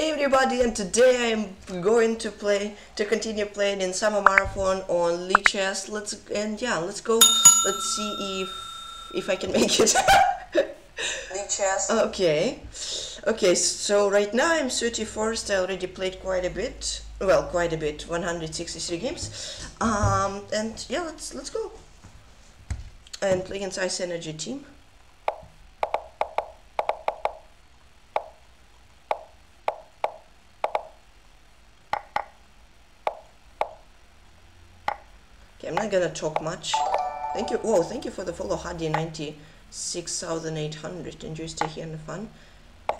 Hey everybody, and today I'm going to play to continue playing in summer marathon on Lichess. Let's and yeah, let's go. Let's see if if I can make it. Lichess. Okay, okay. So right now I'm 31st. I already played quite a bit. Well, quite a bit. 163 games. Um, and yeah, let's let's go. And play against Ice Energy team. Gonna talk much. Thank you. Whoa, thank you for the follow, Hadi 96,800. Enjoy stay here and fun.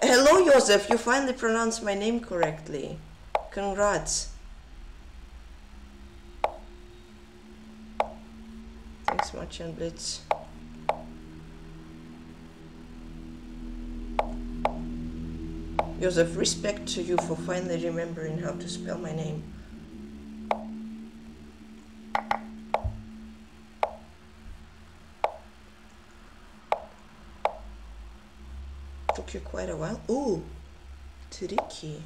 Hello, Joseph. You finally pronounced my name correctly. Congrats. Thanks much, and Blitz. Joseph, respect to you for finally remembering how to spell my name. Took you quite a while. Ooh, tricky.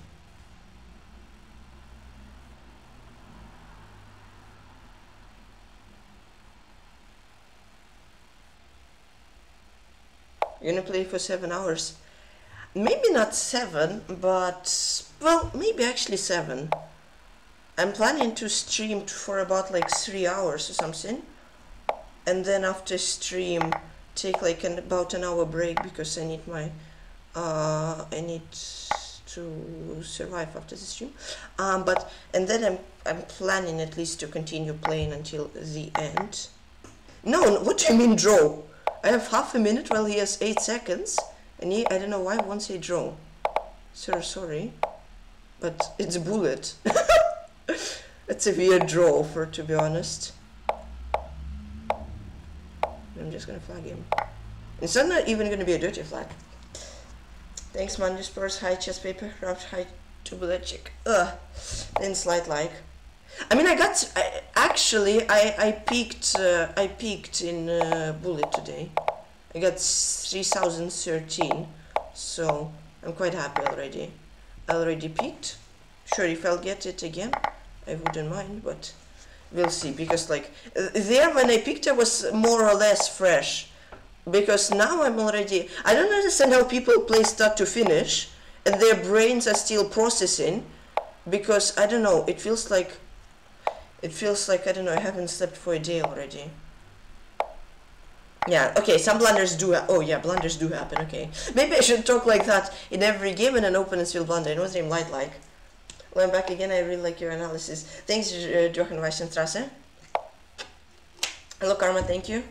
You're gonna play for seven hours. Maybe not seven, but well, maybe actually seven. I'm planning to stream for about like three hours or something, and then after stream, take like an about an hour break because I need my uh, I need to survive after the stream. Um, but and then I'm I'm planning at least to continue playing until the end. No, what do you mean draw? I have half a minute while he has eight seconds, and he I don't know why won't say draw. Sir, sorry, but it's a bullet. it's a weird draw for to be honest. I'm just gonna flag him. It's not even gonna be a dirty flag. Thanks, man. Spurs, high chest paper, high tubular chick. Ugh. Then slide like. I mean, I got. I, actually, I I peaked. Uh, I peaked in uh, bullet today. I got 3013, so I'm quite happy already. I already peaked. Sure, if I'll get it again, I wouldn't mind, but we'll see. Because like there, when I picked, I was more or less fresh because now I'm already I don't understand how people play start to finish and their brains are still processing because I don't know it feels like it feels like I don't know I haven't slept for a day already. Yeah okay some blunders do oh yeah blunders do happen okay. Maybe I should talk like that in every game and an opponent will blunder. What's name light like? Well I'm back again I really like your analysis. Thanks uh, Jochen Weissenstrasse hello Karma thank you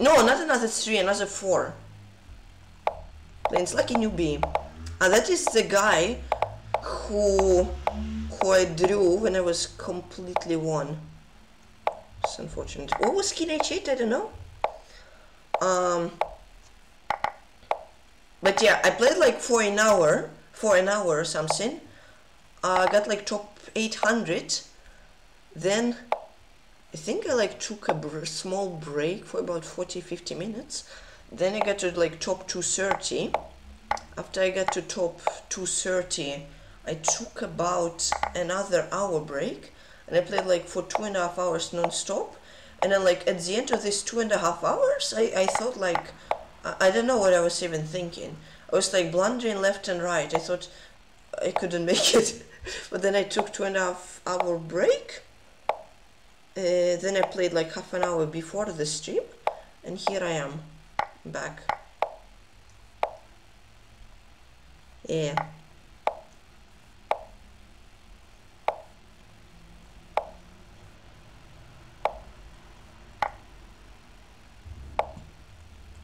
no, not another three, another four. Plains lucky newbie. And that is the guy who who I drew when I was completely won. It's unfortunate. What was skin H8? I don't know. Um But yeah, I played like for an hour for an hour or something. I uh, got like top 800. Then I think I like took a br small break for about 40-50 minutes. Then I got to like top 230. After I got to top 230, I took about another hour break. And I played like for two and a half hours non-stop. And then like at the end of these two and a half hours, I, I thought like, I, I don't know what I was even thinking. I was like blundering left and right. I thought I couldn't make it. but then I took two and a half hour break uh, then I played like half an hour before the stream and here I am back. Yeah.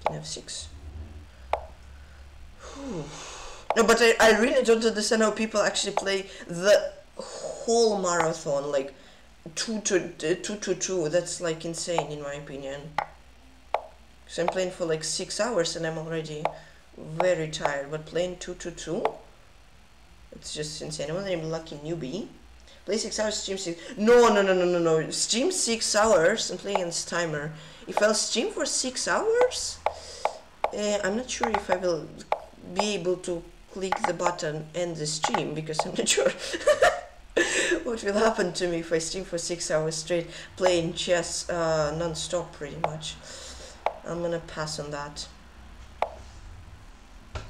F6 no but I, I really don't understand how people actually play the whole marathon like two to two to two. That's like insane in my opinion. Cause I'm playing for like six hours and I'm already very tired. But playing two to two, it's just insane. I'm named Lucky Newbie. Play six hours, stream six. No, no, no, no, no, no. Stream six hours and play against timer. If I'll stream for six hours, uh, I'm not sure if I will be able to click the button end the stream because I'm not sure what will happen to me if I stream for six hours straight playing chess uh, non-stop pretty much. I'm gonna pass on that.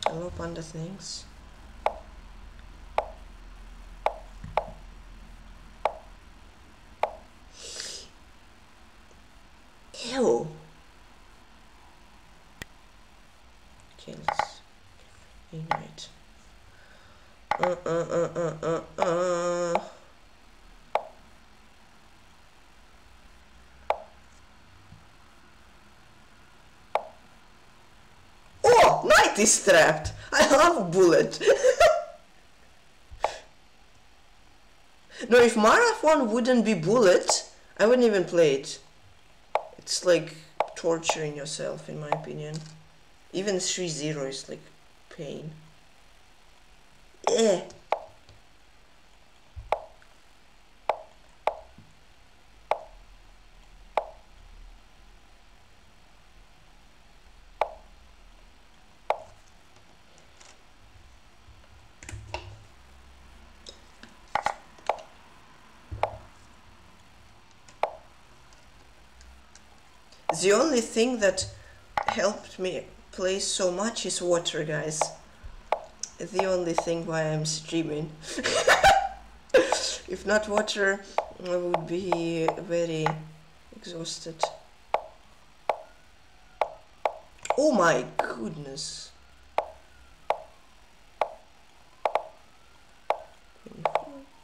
Hello panda things. Ew. Okay, let's ignite. Uh, uh, uh, uh, uh, uh. Oh, knight is trapped. I love bullet. no, if marathon wouldn't be bullet, I wouldn't even play it. It's like torturing yourself, in my opinion. Even 3-0 is like pain. Eh. The only thing that helped me play so much is water, guys. The only thing why I'm streaming. if not water, I would be very exhausted. Oh my goodness.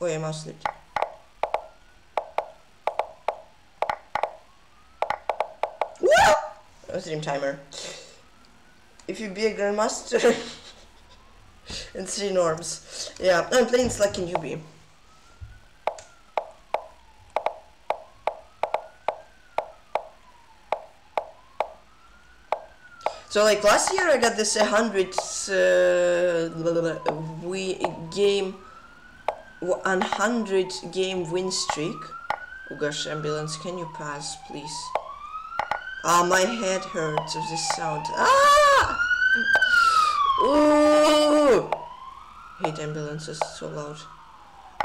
Oh yeah, mouse. a stream timer. If you be a grandmaster and three norms. Yeah, I'm playing Slack in newbie. So like last year I got this 100 uh, we game 100 game win streak. Oh gosh, ambulance, can you pass please? Ah, my head hurts of this sound. Ah! Ooh! Hate ambulances, so loud.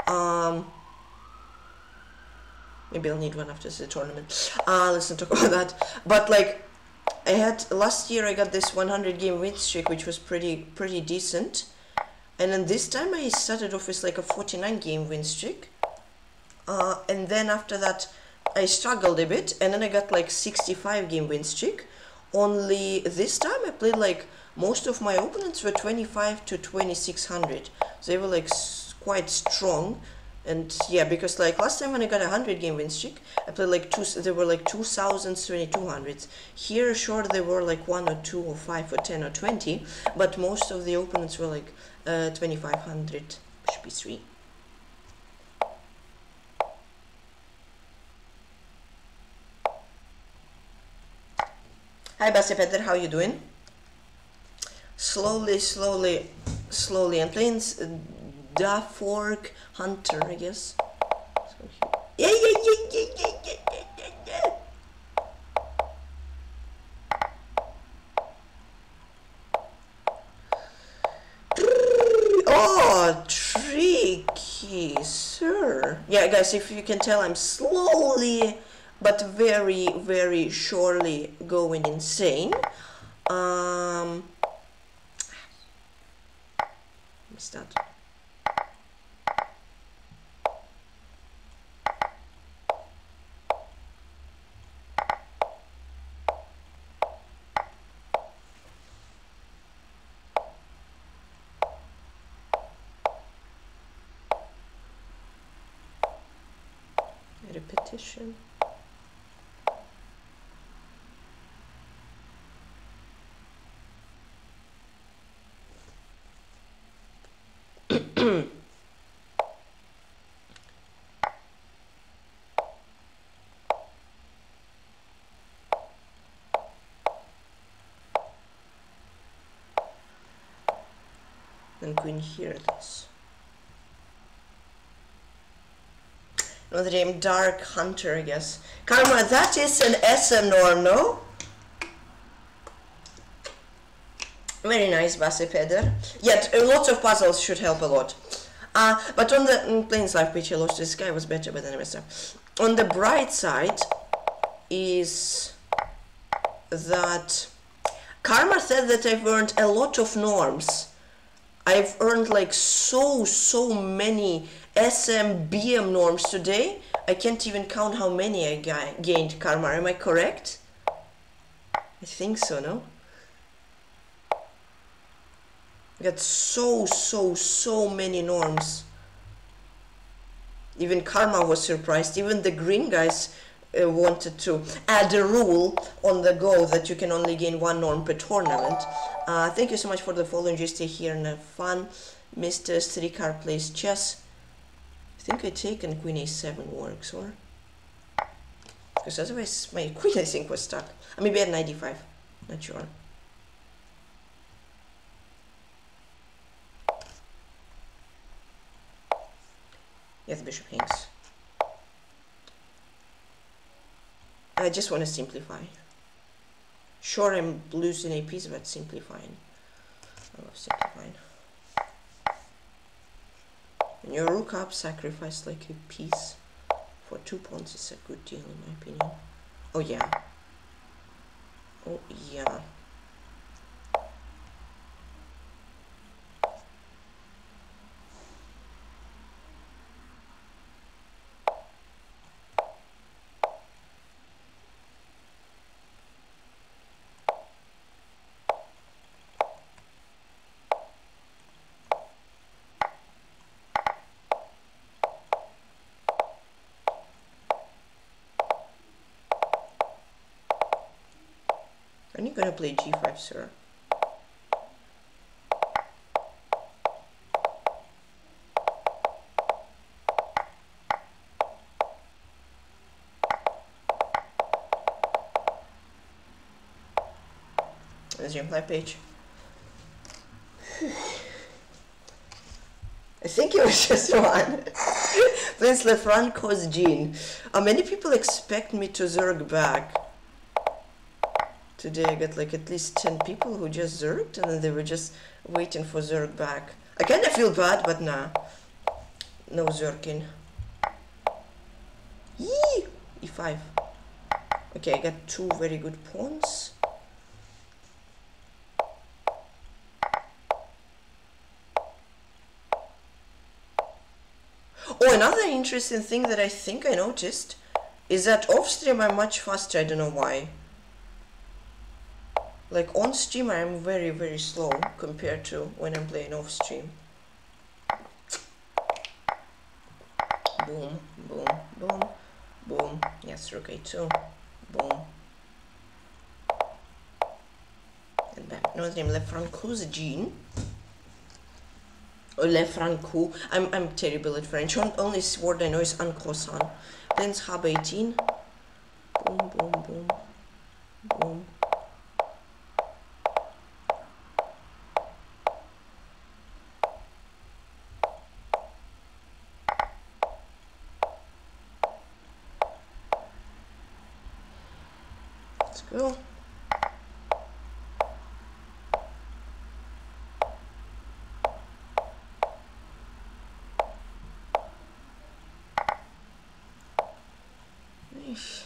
Um, maybe I'll need one after the tournament. Ah, uh, let's not talk about that. But like, I had last year I got this 100 game win streak, which was pretty pretty decent. And then this time I started off with like a 49 game win streak. Uh, and then after that I struggled a bit and then I got like 65 game win streak. Only this time I played like most of my opponents were 25 to 2600. They were like quite strong and yeah because like last time when I got a 100 game win streak I played like two there were like 2000 2200s here sure they were like 1 or 2 or 5 or 10 or 20 but most of the opponents were like uh, 2500 should be 3 Hi Peter, how you doing? Slowly, slowly, slowly. I'm playing uh, Da Fork Hunter, I guess. So yeah, yeah, yeah, yeah, yeah, yeah, yeah, yeah. Oh, tricky, sir. Yeah, guys, if you can tell, I'm slowly but very very surely going insane. Um what's that? Repetition and queen here this another name dark hunter I guess karma that is an SM norm no Very nice, Basipeder. Yet, uh, lots of puzzles should help a lot. Uh, but on the mm, Plains Life page I lost, this guy was better, but anyway, so. On the bright side is that Karma said that I've earned a lot of norms. I've earned like so, so many SM, BM norms today. I can't even count how many I ga gained Karma. Am I correct? I think so, no? I got so, so, so many norms. Even Karma was surprised. Even the green guys uh, wanted to add a rule on the go that you can only gain one norm per tournament. Uh, thank you so much for the following. Just stay here and have fun. Mr. Strikar plays chess. I think I taken queen a7 works, or? Because otherwise my queen I think was stuck. Uh, maybe at 95. Not sure. Yes, Bishop hangs. I just want to simplify. Sure, I'm losing a piece, but simplifying. I love simplifying. When you rook up, sacrifice like a piece for two pawns is a good deal in my opinion. Oh yeah. Oh yeah. Are you gonna play g5, sir? Your play page. I think it was just one. Vince Lefranco's Jean. Uh, many people expect me to zerg back. Today I got like at least 10 people who just zerged and then they were just waiting for zerg back. I kinda feel bad, but nah. No zerking. Yee! E5. Okay, I got two very good pawns. Oh, another interesting thing that I think I noticed is that off stream I'm much faster, I don't know why. Like on stream I'm very very slow compared to when I'm playing off stream. Boom, boom, boom, boom. Yes, rook a2. Boom. And bam. No name Lefranco's Jean. Or oh, Lefranco. I'm I'm terrible at French. Only word I know is uncroissant. Then Hab 18. Boom, boom, boom. Boom. go. Nice.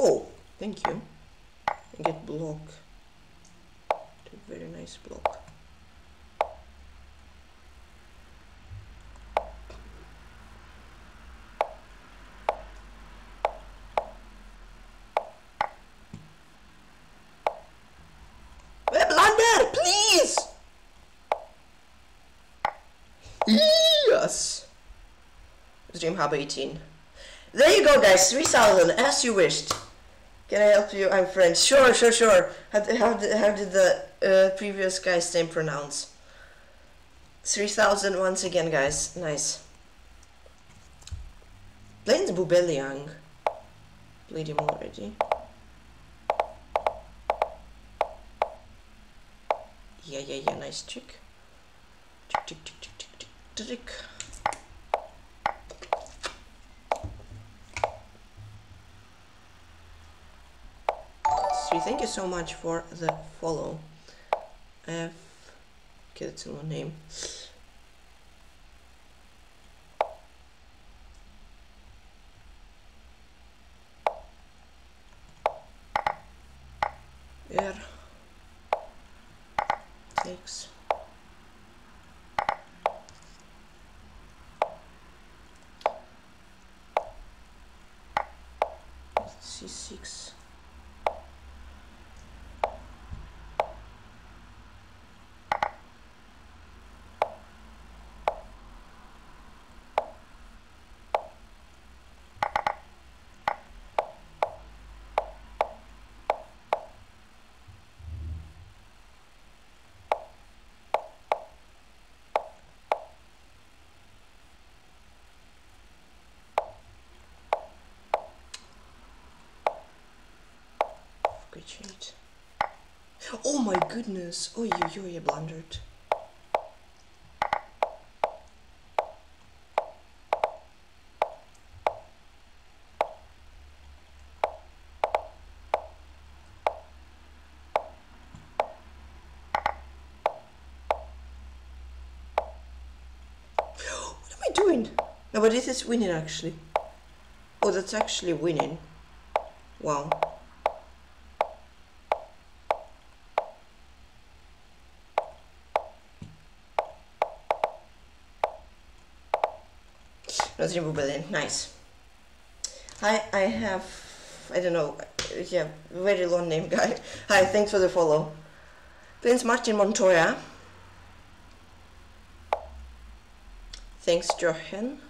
Oh, thank you. Get block. Very nice block. Blunder, please! Yes! Dream Hub 18. There you go guys, 3000 as you wished. Can I help you? I'm French. Sure, sure, sure. How, how, did, how did the uh, previous guy's name pronounce? 3000 once again guys, nice. Lane's Bubeliang. Played him already. Yeah, yeah, yeah, nice trick. Trick, trick, trick, trick, tick, tick, thank you so much for the follow. F, okay, that's a long name. R X C6 Great Oh my goodness! Oh, you, you, you blundered. What am I doing? No, but this is winning actually. Oh, that's actually winning. Wow. Nice. Hi, I have, I don't know, yeah, very long name guy. Hi, thanks for the follow. Prince Martin Montoya. Thanks, Johan.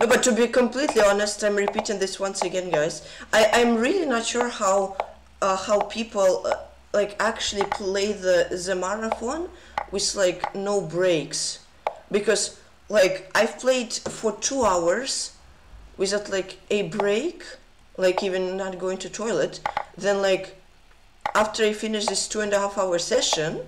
No, but to be completely honest, I'm repeating this once again, guys. I, I'm really not sure how uh, how people uh, like actually play the the marathon with like no breaks, because like I've played for two hours without like a break, like even not going to toilet. Then like after I finish this two and a half hour session,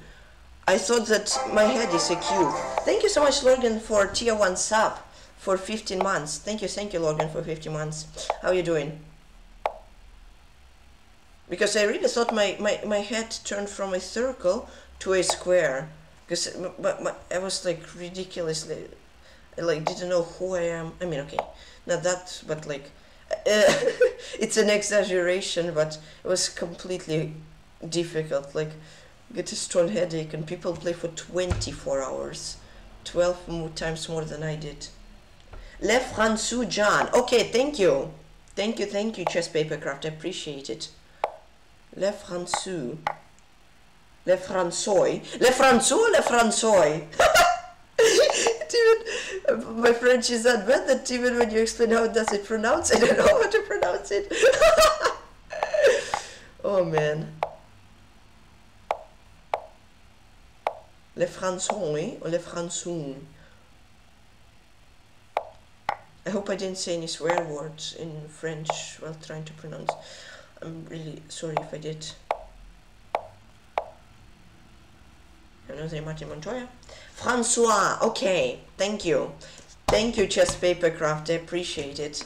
I thought that my head is a cube. Thank you so much, Logan, for tier one sub for 15 months. Thank you, thank you, Logan, for 15 months. How are you doing? Because I really thought my, my, my head turned from a circle to a square. Because I was like ridiculously like didn't know who I am. I mean, okay, not that, but like, uh, it's an exaggeration, but it was completely difficult. Like, get a strong headache, and people play for 24 hours, 12 more times more than I did. Le François John. Okay, thank you. Thank you, thank you, Chess Papercraft. I appreciate it. Le François. Le François. Le François, Le François. Even my French is that bad that even when you explain how does it pronounce, it, I don't know how to pronounce it. oh man. Le Français or oh, Le Français? I hope I didn't say any swear words in French while trying to pronounce. I'm really sorry if I did. Jose Martin Montoya. Francois, okay, thank you. Thank you, Chess Papercraft, I appreciate it.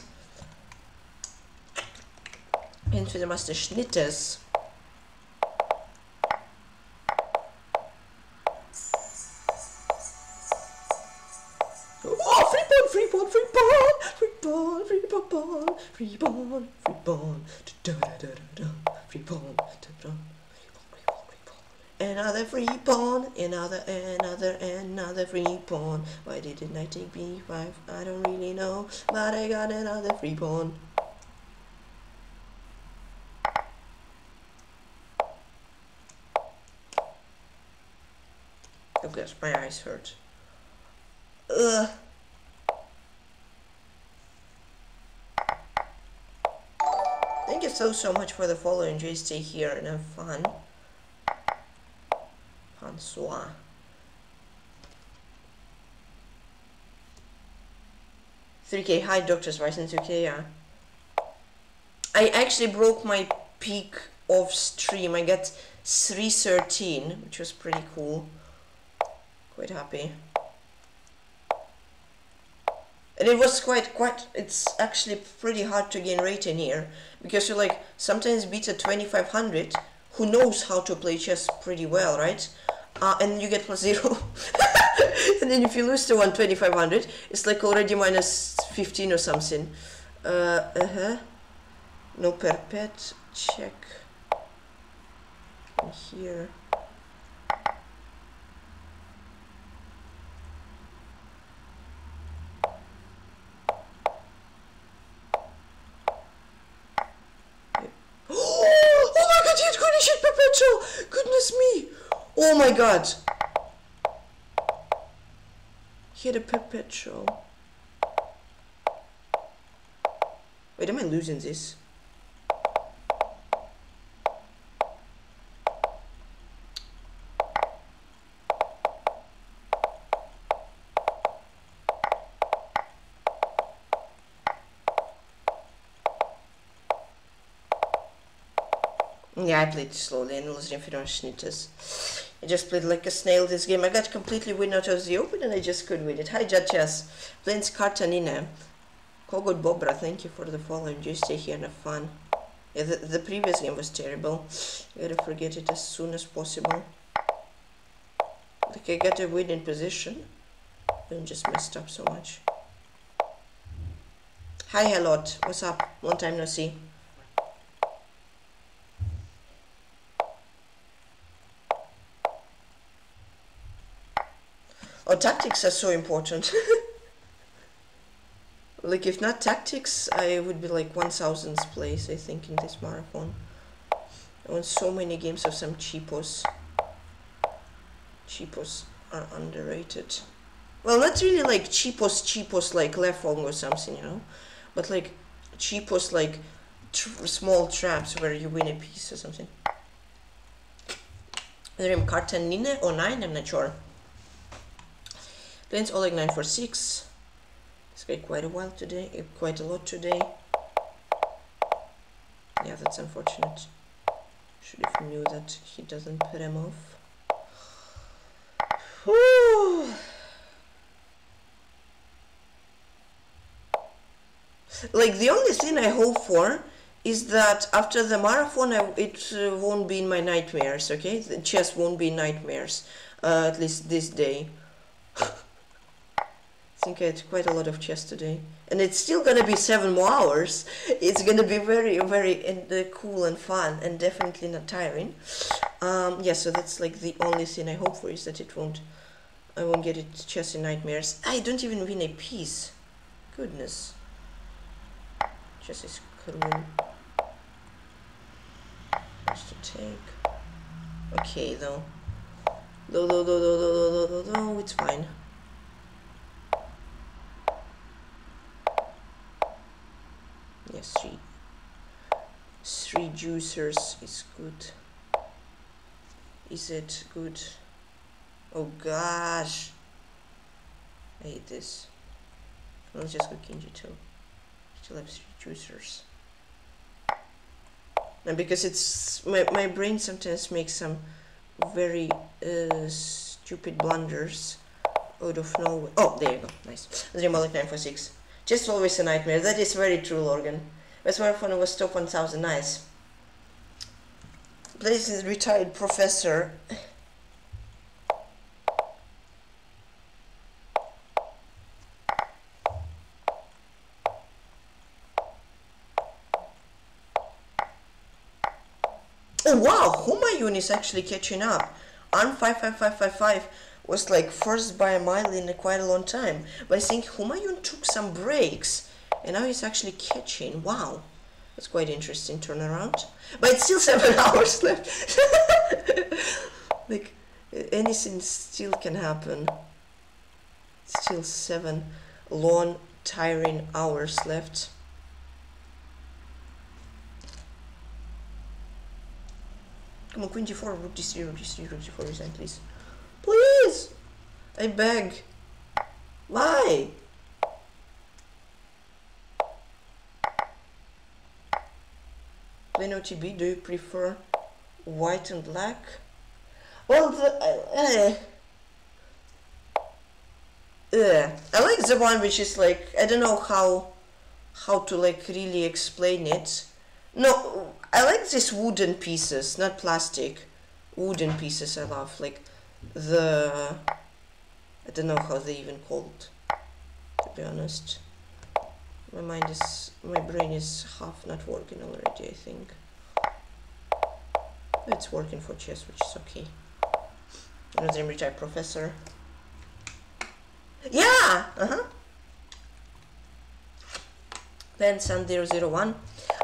Entweder machst du Schnittes. Oh, da da da, free ball, da da. Another free pawn, another, another, another free pawn. Why didn't I take b5? I don't really know, but I got another free pawn. Oh gosh, my eyes hurt. Ugh. Thank you so, so much for the follow. Enjoy, stay here and have fun. Francois. Three K. Hi, Doctor's two K. Yeah. I actually broke my peak of stream. I got 313, which was pretty cool. Quite happy. And it was quite, quite, it's actually pretty hard to gain rating here. Because you're like, sometimes beat a 2500 who knows how to play chess pretty well, right? Uh, and you get plus zero. and then if you lose to one 2500, it's like already minus 15 or something. Uh, uh-huh. No perpet, check. here. Oh, oh my god, he had Greenish shit perpetual! Goodness me! Oh my god! He had a perpetual. Wait, am I losing this? Yeah, I played slowly and losing Schnitters. I just played like a snail this game. I got completely win out of the open and I just couldn't win it. Hi Judges, playing Skartanina. Kogot Bobra, thank you for the follow. Just stay here and have fun. Yeah, the, the previous game was terrible. I gotta forget it as soon as possible. Like I got a winning position. And just messed up so much. Hi Helot, what's up? Long time no see. Oh, tactics are so important. like, if not tactics, I would be like 1000th place, I think, in this marathon. I won so many games of some cheapos. Cheapos are underrated. Well, not really like cheapos, cheapos like Lefong or something, you know? But like cheapos like tr small traps where you win a piece or something. Carton Nine or 9, I'm not sure. Planes Oleg 946. It's got quite a while today, uh, quite a lot today. Yeah, that's unfortunate. Should have knew that he doesn't put him off. Whew. Like the only thing I hope for is that after the marathon I, it uh, won't be in my nightmares, okay? The chess won't be nightmares, uh, at least this day. I think I had quite a lot of chess today. And it's still gonna be seven more hours. It's gonna be very, very uh, cool and fun and definitely not tiring. Um, yeah, so that's like the only thing I hope for is that it won't, I won't get it chess in nightmares. I don't even win a piece. Goodness. Chess is cool. Just to take. Okay, though. Though, though, though, though, though, though, though, though, it's fine. Yes three. Three juicers is good. Is it good? Oh gosh. I hate this. Let's just go Kinji g2 still have three juicers. And because it's my, my brain sometimes makes some very uh, stupid blunders out of nowhere. Oh there you go. Nice. Dream 946 just always a nightmare. That is very true, Logan. West Marathon was top 1000. Nice. Place is retired professor. Oh wow, Humayun is actually catching up. On 55555 was like first by a mile in quite a long time. But I think Humayun took some breaks and now he's actually catching. Wow. That's quite interesting turnaround. But it's still seven hours left. like anything still can happen. Still seven long tiring hours left. Come on, queen g4, rook d3, rook d3, rook d4, resign, please. Please! I beg. Why? Plain OTB, do you prefer white and black? Well, the, uh, uh, I like the one which is like, I don't know how, how to like really explain it. No, I like these wooden pieces, not plastic. Wooden pieces I love, like the, I don't know how they even called, to be honest. My mind is, my brain is half not working already, I think. It's working for chess, which is okay. Another retired professor. Yeah! Uh-huh. Then Sun 001.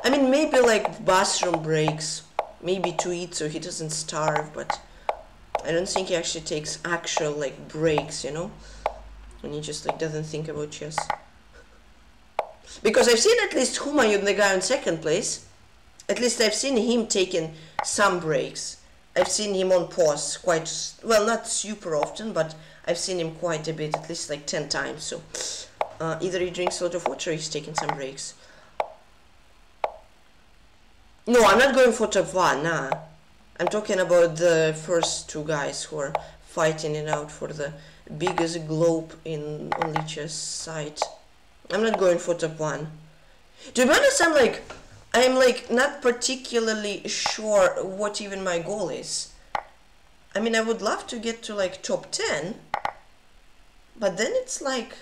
I mean, maybe like bathroom breaks. Maybe to eat so he doesn't starve, but I don't think he actually takes actual like breaks, you know? And he just like doesn't think about chess. Because I've seen at least Humayun, the guy in second place. At least I've seen him taking some breaks. I've seen him on pause quite, well, not super often, but I've seen him quite a bit, at least like 10 times. So uh, either he drinks a lot of water or he's taking some breaks. No, I'm not going for top one, nah. I'm talking about the first two guys who are fighting it out for the biggest globe in on Lichess side. I'm not going for top one. To be honest, I'm like, I'm like not particularly sure what even my goal is. I mean, I would love to get to like top 10, but then it's like,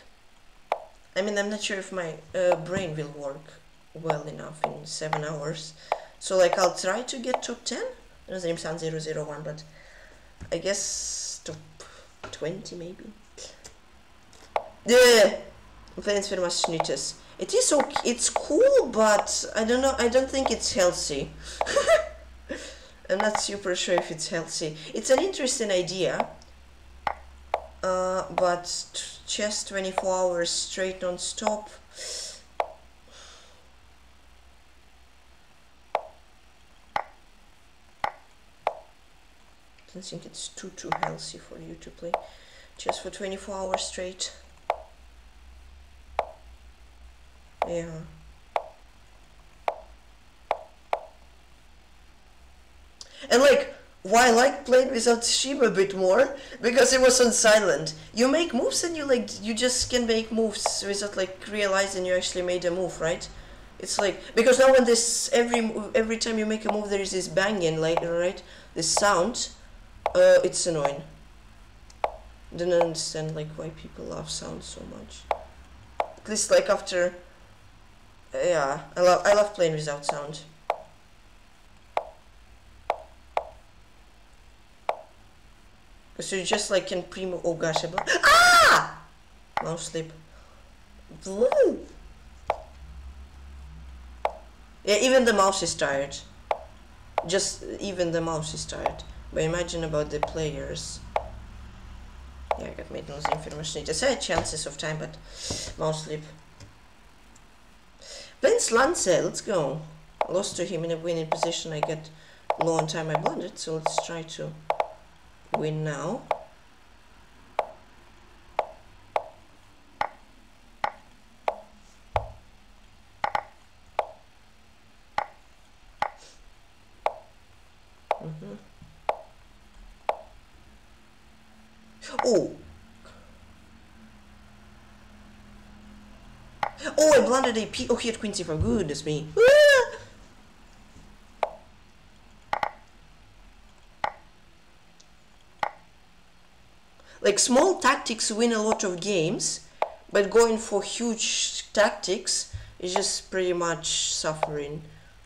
I mean, I'm not sure if my uh, brain will work well enough in seven hours. So like, I'll try to get top 10. His name sounds 001, but I guess top 20 maybe. Yeah. Thanks very much, Snitches. It is okay. It's cool, but I don't know. I don't think it's healthy. I'm not super sure if it's healthy. It's an interesting idea, uh, but just 24 hours straight non-stop. Don't think it's too too healthy for you to play just for 24 hours straight. Yeah. And like, why I like playing without Shiba a bit more because it was on silent. You make moves and you like you just can make moves without like realizing you actually made a move, right? It's like because now when this every every time you make a move there is this banging like right this sound. Uh, it's annoying. Don't understand like why people love sound so much. At least like after yeah, I love I love playing without sound. Cause you just like can primo. Oh gosh, I ah! Mouse slip. Blue. Yeah, even the mouse is tired. Just even the mouse is tired. But imagine about the players. Yeah, I got made no information. Just had chances of time, but mouse slip. Vince Lance, let's go. Lost to him in a winning position. I get low on time I blundered, so let's try to win now. Mm -hmm. Oh, Oh, I blundered a P. Oh, he had Queen C4. Goodness me. Like small tactics win a lot of games, but going for huge tactics is just pretty much suffering.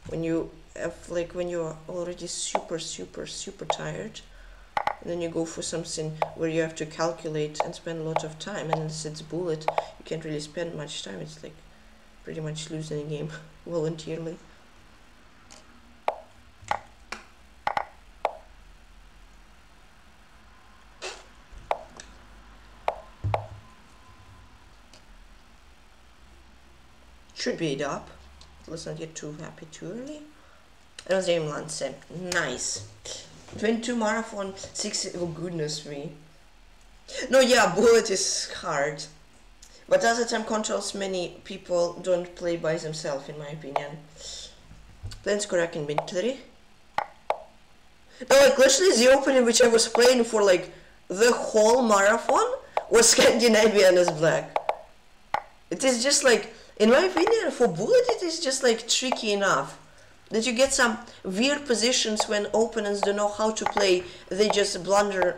When you have like when you're already super super super tired, and then you go for something where you have to calculate and spend a lot of time, and unless it's bullet, you can't really spend much time. It's like pretty much losing the game voluntarily. Should be it up. Let's not get too happy too early. And game Lance. Nice. 22 marathon, 6. Oh, goodness me. No, yeah, bullet is hard. But other time controls, many people don't play by themselves, in my opinion. Playing Skorak in mid 3. No, like literally the opening which I was playing for like the whole marathon was Scandinavian as black. It is just like, in my opinion, for bullet it is just like tricky enough. That you get some weird positions when opponents don't know how to play, they just blunder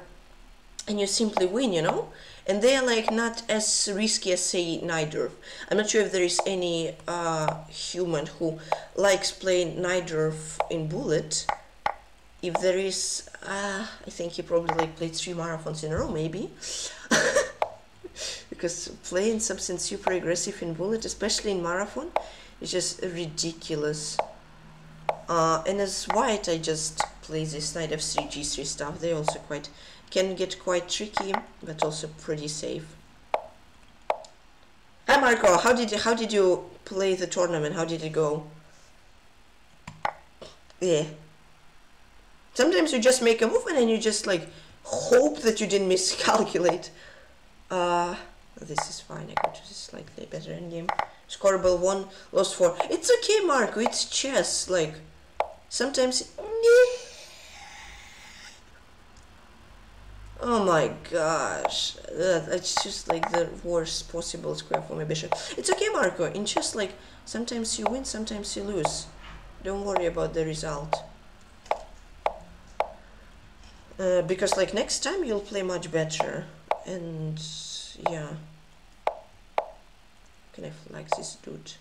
and you simply win, you know? And they are like not as risky as say Najdorf. I'm not sure if there is any uh, human who likes playing Najdorf in bullet. If there is, uh, I think he probably like played three marathons in a row, maybe. because playing something super aggressive in bullet, especially in marathon, is just ridiculous. Uh, and as white, I just play this knight f3, g3 stuff. They also quite can get quite tricky, but also pretty safe. Hi Marco, how did you, how did you play the tournament? How did it go? Yeah. Sometimes you just make a movement and you just like hope that you didn't miscalculate. Uh, this is fine. I got just slightly better endgame game. Scoreable one, lost four. It's okay, Marco. It's chess. Like sometimes. Oh my gosh, that's just like the worst possible square for my bishop. It's okay, Marco. In chess, like sometimes you win, sometimes you lose. Don't worry about the result. Uh, because like next time you'll play much better and yeah I flag this dude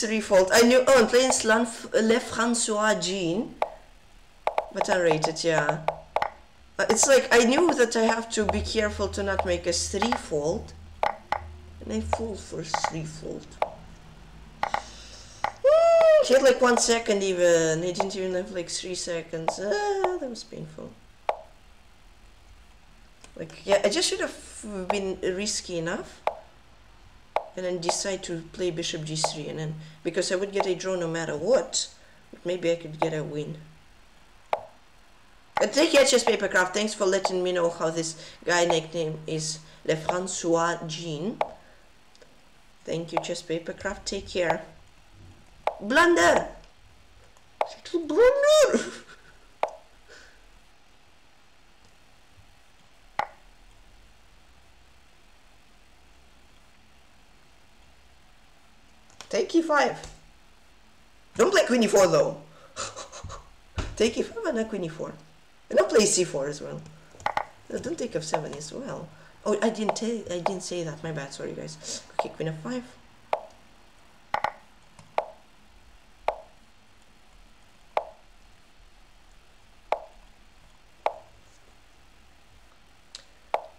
necessary fault. I knew, oh, I'm playing Le Francois Jean. But I rated, yeah. Uh, it's like, I knew that I have to be careful to not make a three fault. And I fall for three fault. Mm, he had like one second even. He didn't even have like three seconds. Ah, that was painful. Like, yeah, I just should have been risky enough and then decide to play bishop g3 and then because I would get a draw no matter what but maybe I could get a win. But take care chess papercraft thanks for letting me know how this guy nickname is Le Francois Jean. Thank you chess papercraft take care. Blunder! Little blunder Take e5. Don't play queen e4 though. take e5 and not queen e4. And don't play c4 as well. Don't take f7 as well. Oh, I didn't. I didn't say that. My bad. Sorry, guys. Okay, queen f5.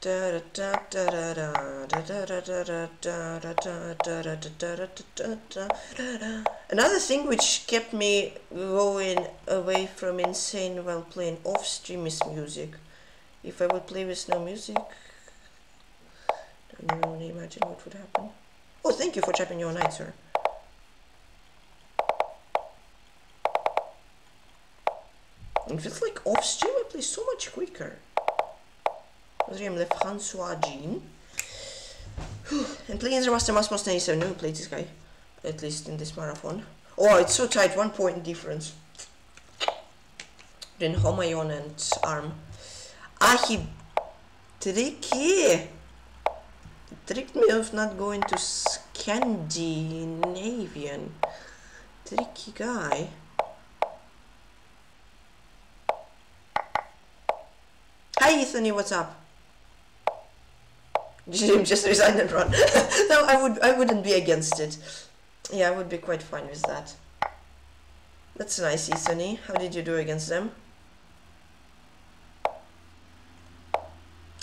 Another thing which kept me going away from insane while playing off stream is music. If I would play with no music, I don't even imagine what would happen. Oh, thank you for chopping your night, sir. If it's like off stream, I play so much quicker. Rozumiem, Le François Jean. and playing the Master Mass 97, never played this guy. At least in this marathon. Oh, it's so tight, one point difference. Then Homayon and Arm. Ah, he tricky. Tricked me of not going to Scandinavian. Tricky guy. Hi Ethany, what's up? Just resign and run. no, I would I wouldn't be against it. Yeah, I would be quite fine with that. That's nice, Isoni. How did you do against them?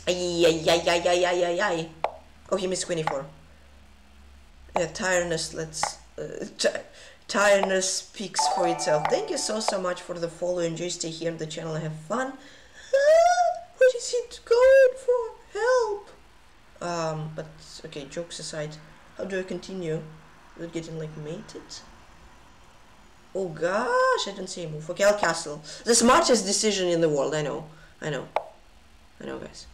Ay, ay, ay, ay, ay, ay, ay. Oh, he missed 24. Yeah, tiredness, let's uh, tiredness speaks for itself. Thank you so so much for the follow. Enjoy, stay here on the channel, have fun. What is it going for? Help! Um, but okay, jokes aside, how do I continue? It getting like mated? Oh gosh, I didn't see a move. Okay, I'll castle. The smartest decision in the world, I know. I know. I know, guys.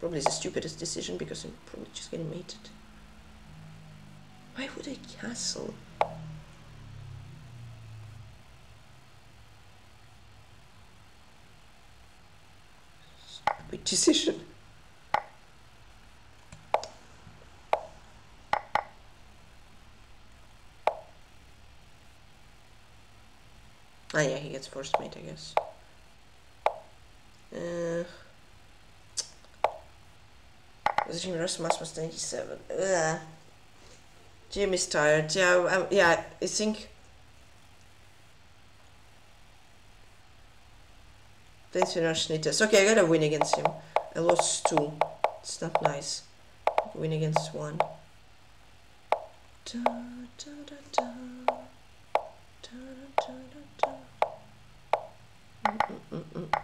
Probably the stupidest decision because I'm probably just getting mated. Why would I castle? Stupid decision. Ah yeah, he gets first mate, I guess. Uh, was Jimmy Rossmas was 97. Ugh. Jimmy's tired. Yeah, um, yeah, I think... Thanks for not Schnitters. Okay, I gotta win against him. I lost two. It's not nice. Win against one da, da,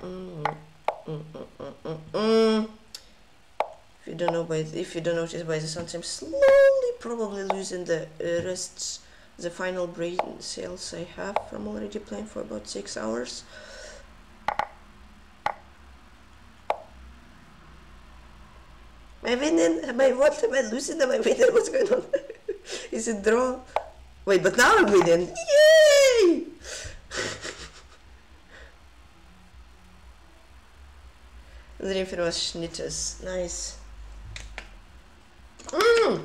if you don't know by if you don't notice by the sound, I'm slowly probably losing the uh, rests, the final brain cells I have from already playing for about six hours. I winning? Am I what? Am I losing? Am I winning? What's going on? Is it draw? Wait, but now I'm winning. Yay! The was Schnitters. Nice. Mm.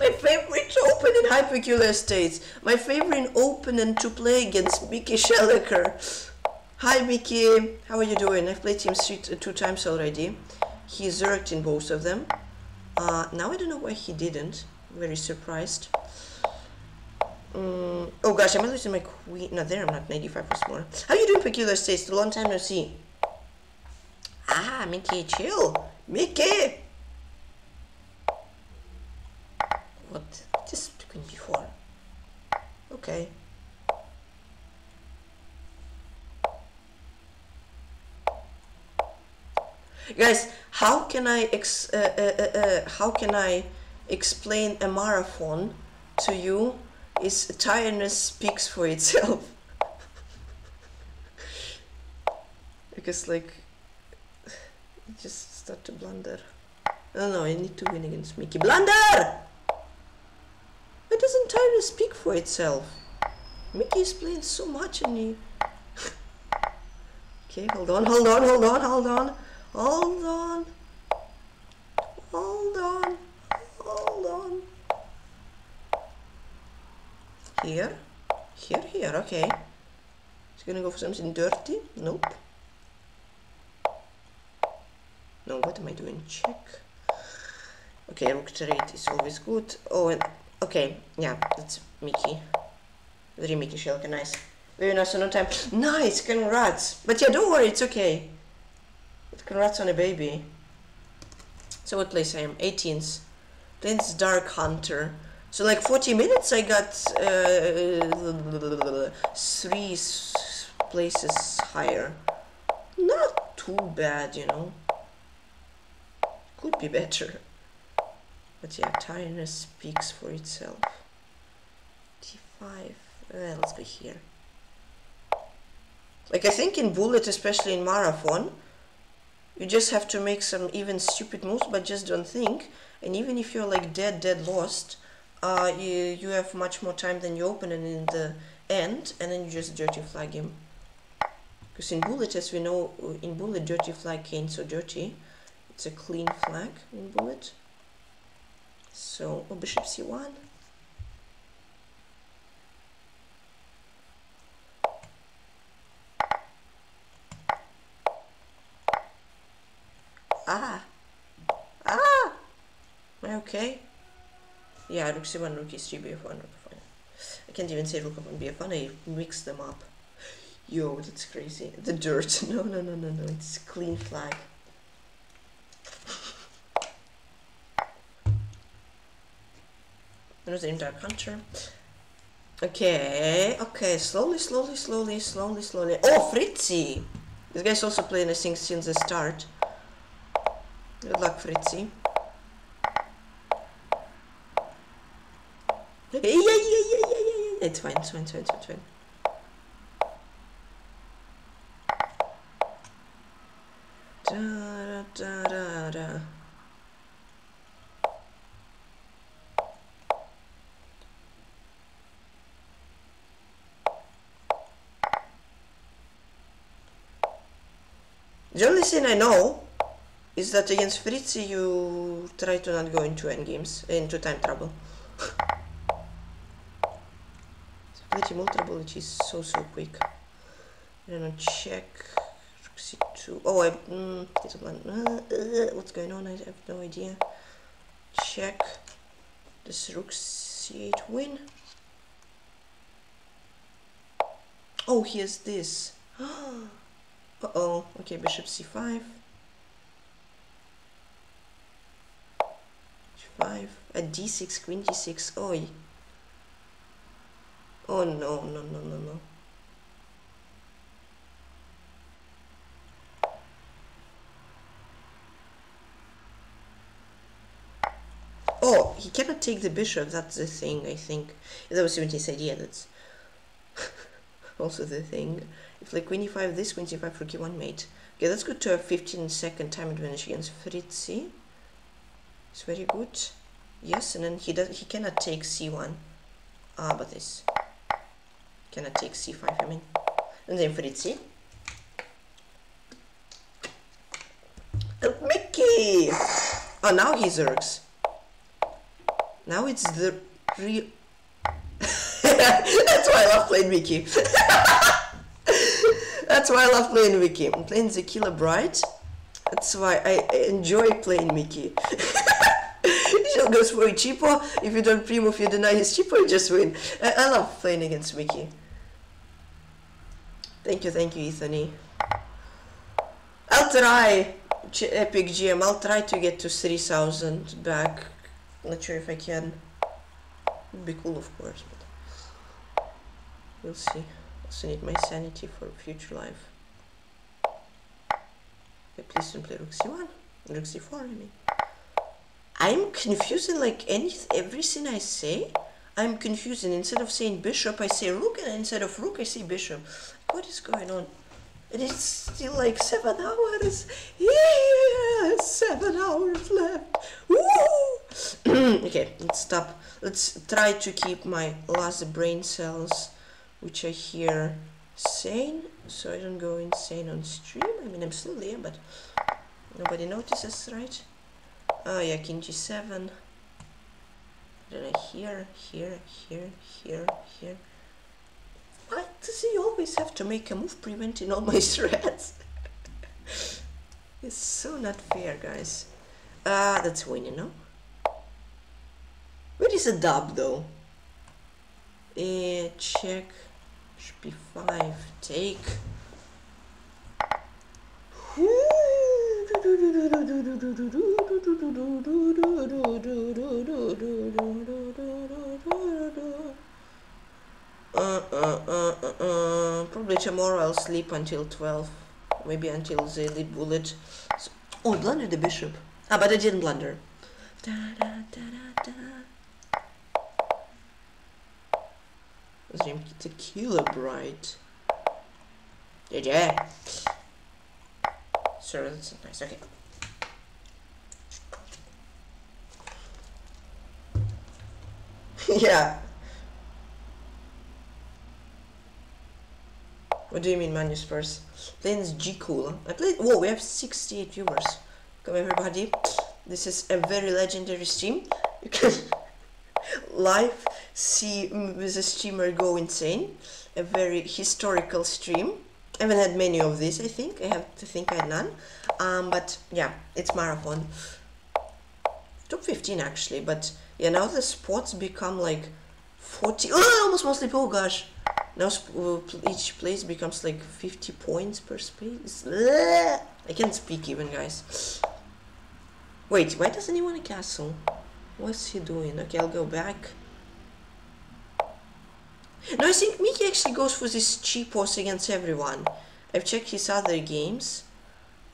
My favorite opening Hypercule States. My favorite opponent to play against Mickey Schellecker. Hi Mickey, how are you doing? I've played him three, two times already. He zerked in both of them. Uh, now I don't know why he didn't. Very surprised. Mm. Oh gosh, am I losing my queen? No, there I'm not. 95% more. How are you doing, Peculiar States? Long time no see. Ah, Mickey, chill. Mickey! What? Just took before. Okay. Guys, how can I ex uh, uh, uh, uh, how can I explain a marathon to you? Is tiredness speaks for itself. because like just start to blunder. Oh no, I need to win against Mickey. Blunder! It doesn't tiredness speak for itself. Mickey is playing so much and he... okay, hold on, hold on, hold on, hold on. Hold on. Hold on. Hold on. Here. Here, here, okay. Is gonna go for something dirty? Nope. No, what am I doing? Check. Okay, rook 8 is always good. Oh, and okay, yeah, that's Mickey. Very Mickey Schelke, nice. Very nice on time. Nice, congrats. But yeah, don't worry, it's okay. But congrats on a baby. So what place I am? 18th. Prince Dark Hunter. So like 40 minutes I got uh, three places higher. Not too bad, you know could be better. But yeah, tiredness speaks for itself. T5. Uh, let's go here. Like I think in bullet, especially in marathon, you just have to make some even stupid moves, but just don't think. And even if you're like dead, dead lost, uh, you you have much more time than you open and in the end, and then you just dirty flag him. Because in bullet, as we know, in bullet, dirty flag ain't so dirty. It's a clean flag in bullet. So, oh, bishop c1. Ah! Ah! Okay? Yeah, rook c1, rook e3, bf1, rook f1. I can't even say rook f1, bf1, I mixed them up. Yo, that's crazy. The dirt. No, no, no, no, no. It's clean flag. Another Dark Hunter. Okay, okay, slowly, slowly, slowly, slowly, slowly. Oh, Fritzy! This guy's also playing, I think, since the start. Good luck, Fritzy. Yeah, yeah, yeah, yeah, yeah, yeah. It's fine, it's fine, it's fine, it's fine. Da, da, da, da. The only thing I know is that against Fritzy you try to not go into endgames, into time trouble. Fritzy multiple, which is so so quick. I don't know, check. C2. Oh, I. Mm, it's a. Uh, uh, what's going on? I have no idea. Check. This rook c8 win. Oh, he has this. Uh-oh. Okay, bishop c5. G5. A d6, queen d6. Oi. Oh no, no, no, no, no. Oh, he cannot take the bishop, that's the thing, I think. That was his idea, that's also the thing. If like queen e5, this queen c5 for q1 mate. Okay, let's go to a 15 second time advantage against Fritzy. It's very good. Yes, and then he does he cannot take c1. Ah, but this cannot take c5, I mean. And then Fritzy. And Mickey! Oh, now he zerks. Now it's the real... That's why I love playing Mickey. That's why I love playing Mickey. I'm playing the Killer Bride. That's why I enjoy playing Mickey. She'll goes for a cheapo. If you don't primo, if you deny his cheapo, you just win. I, I love playing against Mickey. Thank you, thank you, Ethany. I'll try, Epic GM, I'll try to get to 3000 back. Not sure if I can. Would be cool, of course, but we'll see also need my sanity for future life. Okay, please don't play rook c1, rook c4, I mean. I'm confusing like any everything I say. I'm confusing. Instead of saying bishop, I say rook, and instead of rook, I say bishop. What is going on? And it's still like seven hours. Yeah, seven hours left. Okay, let's stop. Let's try to keep my last brain cells which I hear sane, so I don't go insane on stream. I mean, I'm still there, but nobody notices, right? Oh yeah, king g7. Then I hear, here, here, here, here. Why does he always have to make a move preventing all my threats? it's so not fair, guys. Ah, uh, that's winning, no? Where is a dub, though? Eh, check should be five. Take. Uh, uh, uh, uh, probably tomorrow I'll sleep until 12. Maybe until the elite bullet. So, oh, I blundered the bishop. Ah, but I didn't blunder. Da, da, da, His name Tequila Bright. Yeah, Sure, that's nice. Okay. yeah. What do you mean, Manus first? Playing G Cool. I played. Whoa, we have 68 viewers. Come everybody. This is a very legendary stream. You can live see the streamer go insane. A very historical stream. I haven't had many of these, I think. I have to think I had none. Um, but yeah, it's marathon. Top 15 actually, but yeah, now the spots become like 40. Oh, almost mostly. Oh gosh. Now uh, each place becomes like 50 points per space. I can't speak even, guys. Wait, why doesn't he want a castle? What's he doing? Okay, I'll go back. No, I think Mickey actually goes for this cheap cheapos against everyone. I've checked his other games,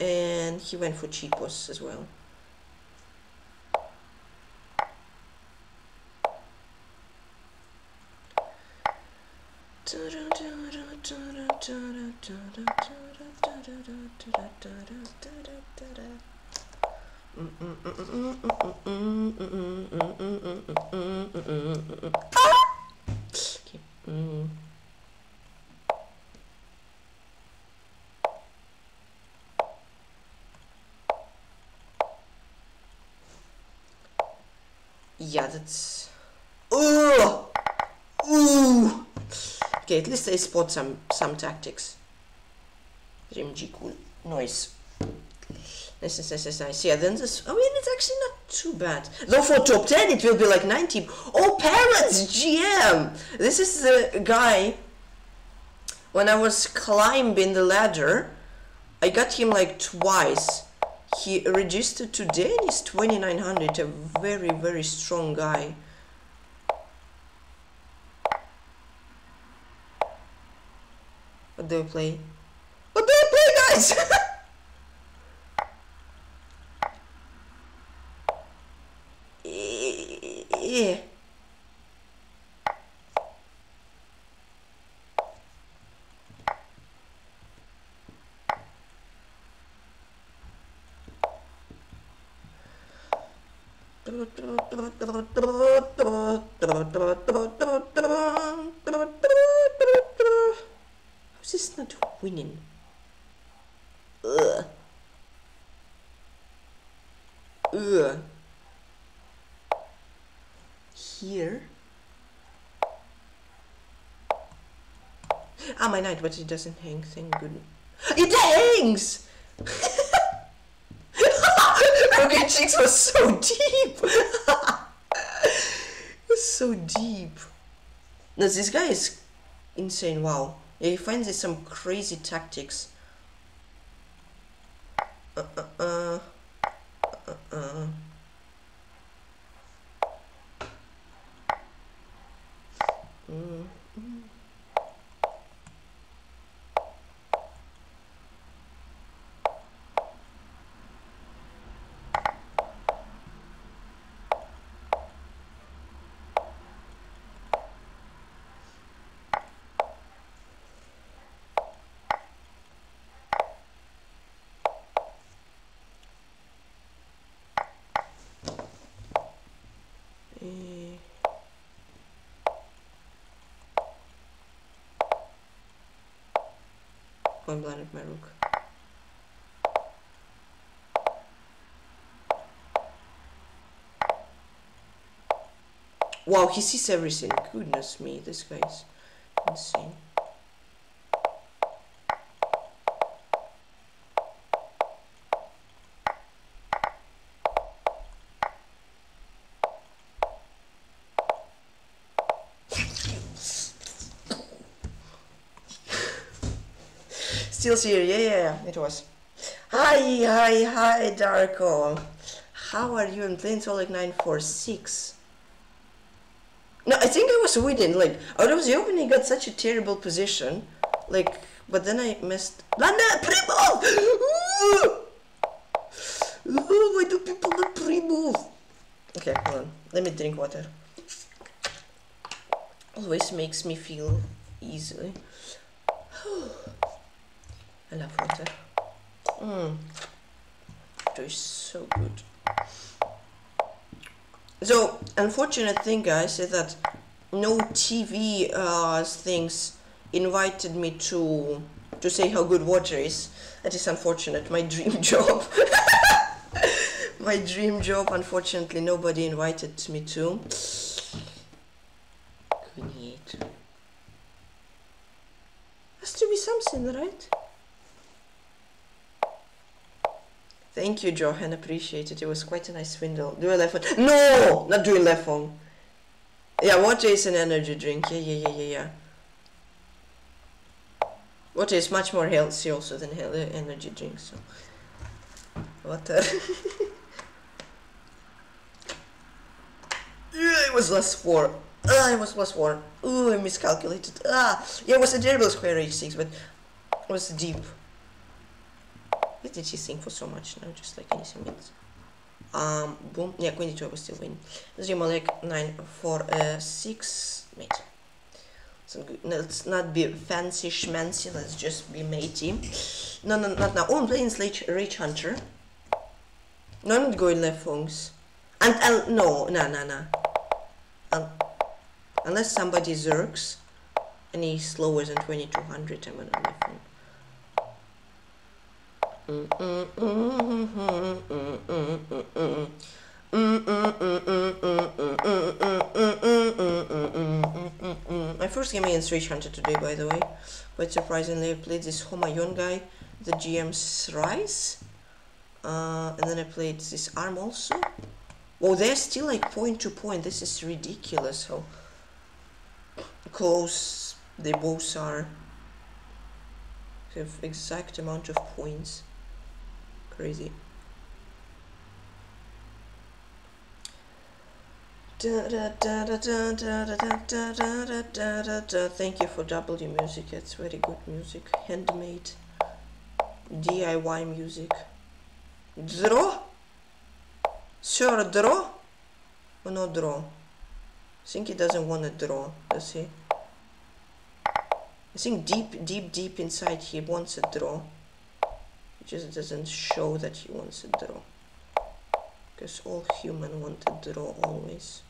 and he went for cheap cheapos as well. Yeah, that's. Ooh! Ooh! Okay, at least I spot some some tactics. MG cool noise. Nice, nice, nice, nice. Yeah, then this. I mean, it's actually not too bad. Though for top 10, it will be like 90. Oh, Parrots GM! This is the guy. When I was climbing the ladder, I got him like twice. He registered today he's 2900. A very, very strong guy. What do I play? What do I play, guys? yeah. How's this not winning? Ugh. Ugh. Here. But it doesn't hang. Thank goodness. It hangs! okay, Cheeks was so deep. it was so deep. Now this guy is insane. Wow. Yeah, he finds some crazy tactics. Uh, uh, uh, uh, uh. Mm, mm. Eh. Going blind my rook. Wow, he sees everything. Goodness me, this guy's insane. Still here, yeah, yeah, yeah, it was. Hi, hi, hi, Darko. How are you? I'm playing Solid 946. No, I think I was winning. Like, out of the opening, got such a terrible position. Like, but then I missed. Landa, pre-move! Ooh! Ooh, why do people not pre-move? Okay, hold on. Let me drink water. Always makes me feel easily. I love water. Mmm. Is so good. So, unfortunate thing, guys, is that no TV uh, things invited me to to say how good water is. That is unfortunate. My dream job. My dream job. Unfortunately, nobody invited me to. Has to be something, right? Thank you, Johan. Appreciate it. It was quite a nice swindle. Do a left one. No! Not doing left one. Yeah, water is an energy drink. Yeah, yeah, yeah, yeah, yeah. Water is much more healthy also than healthy energy drinks. So. Water. yeah, it was last four. Ah, it was plus one. Ooh, I miscalculated. Ah, yeah, it was a terrible square h6, but it was deep. Why did she sing for so much now, just like anything else? Um, boom. Yeah, queen d2, I was still winning. Zremo like 9 for uh, 6. Mate. So let's not be fancy schmancy, let's just be matey. No, no, not now. Oh, I'm playing Rage, Rage Hunter. No, I'm not going left, folks. And, and no, no, no, no. Um, unless somebody zerks and he's slower than 2200, I'm on my phone. My first game against Rage Hunter today, by the way. Quite surprisingly, I played this Homayon guy, the GM's Rise. Uh, and then I played this arm also. Well, they're still like point to point. This is ridiculous how close they both are. Have exact amount of points. Crazy. Thank you for W music. It's very good music. Handmade. DIY music. Draw? Sure, draw? Or no draw? I think he doesn't want to draw, does he? I think deep, deep, deep inside he wants a draw. Just doesn't show that he wants a draw. Because all human want a draw always.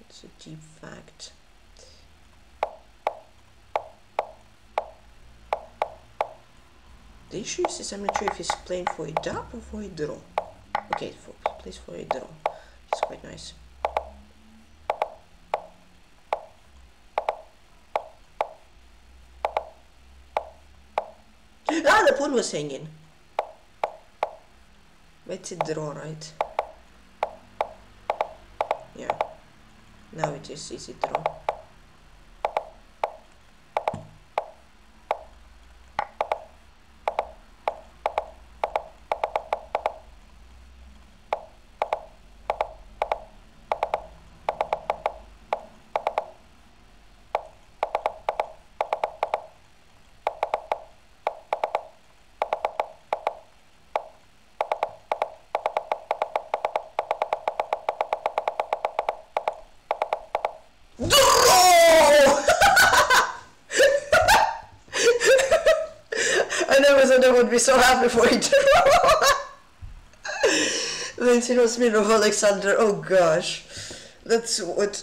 It's a deep fact. The issue is I'm not sure if he's playing for a dub or for a draw. Okay, for, plays for a draw. It's quite nice. Pawn was hanging. Let's draw, right? Yeah. Now it is easy draw. so happy for you. Then he knows me, Milov Alexander, oh gosh. That's what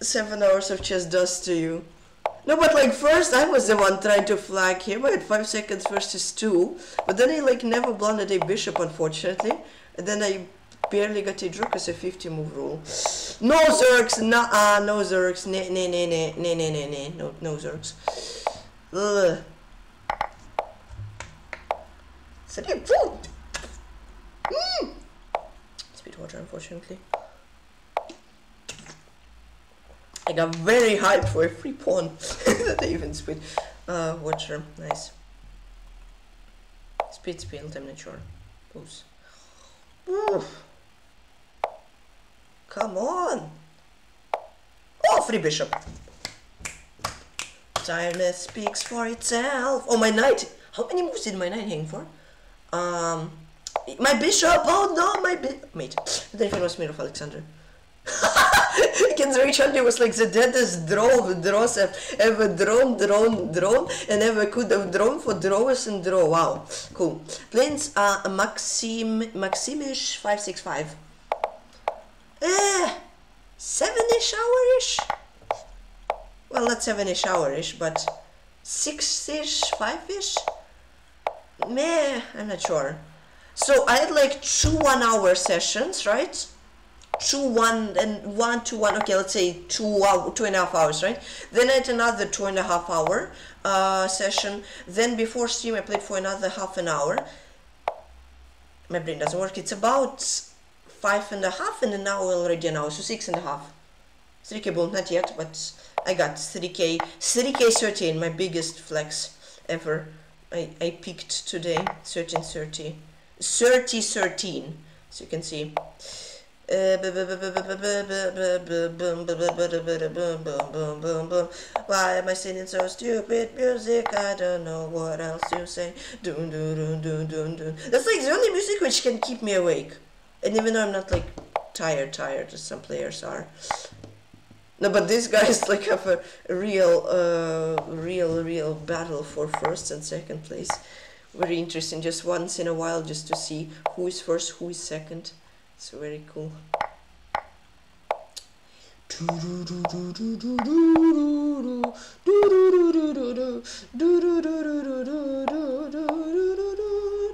seven hours of chess does to you. No, but like first I was the one trying to flag him. I had five seconds versus two, but then I like never blundered a bishop, unfortunately, and then I barely got a draw because a 50 move rule. No zerks, nah, -uh, no zerks, nah, nah, nah, nah, nah, nah, nah, no, no zergs. Ugh. Sitting food. Mm. Speed water, unfortunately. I got very hyped for a free pawn. they even speed. Uh, watcher, nice. Speed speed, I'm not sure. Oops. Oof. Come on. Oh, free bishop. Tiredness speaks for itself. Oh, my knight. How many moves did my knight hang for? Um, my bishop! Oh no, my bishop. Mate, the Delphin was made of Alexander. Can reach out, was like the deadest drone, ever drone, drone, drone, and ever could have drawn for drawers and draw. Wow, cool. Planes are Maxim, Maximish 565. Eh, 7 ish hourish. Well, not 7 ish hourish, but 6 ish, 5 ish? Meh, I'm not sure. So I had like two one hour sessions, right? Two one and one to one, okay, let's say two hour, two and a half hours, right? Then I had another two and a half hour uh, session. Then before stream I played for another half an hour. My brain doesn't work. It's about five and a half and now already an hour, so six and a half. 3k ball, not yet, but I got 3k, 3k 13, my biggest flex ever. I, I peaked today, 1330, 3013, so you can see. Why am I singing so stupid music? I don't know what else to say. Dun, dun, dun, dun, dun, dun. That's like the only music which can keep me awake. And even though I'm not like tired, tired as some players are. No, but these guys like have a, a real, uh, real, real battle for first and second place. Very interesting. Just once in a while, just to see who is first, who is second. It's very cool.